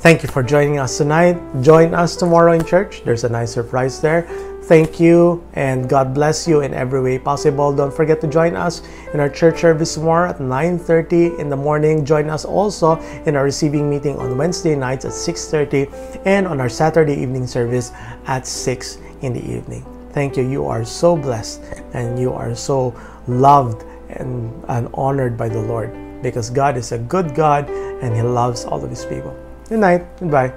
S1: Thank you for joining us tonight. Join us tomorrow in church. There's a nice surprise there. Thank you and God bless you in every way possible. Don't forget to join us in our church service tomorrow at 9:30 in the morning. Join us also in our receiving meeting on Wednesday nights at 6:30 and on our Saturday evening service at 6 in the evening. Thank you. You are so blessed and you are so loved and, and honored by the Lord because God is a good God and He loves all of His people. Good night. Goodbye.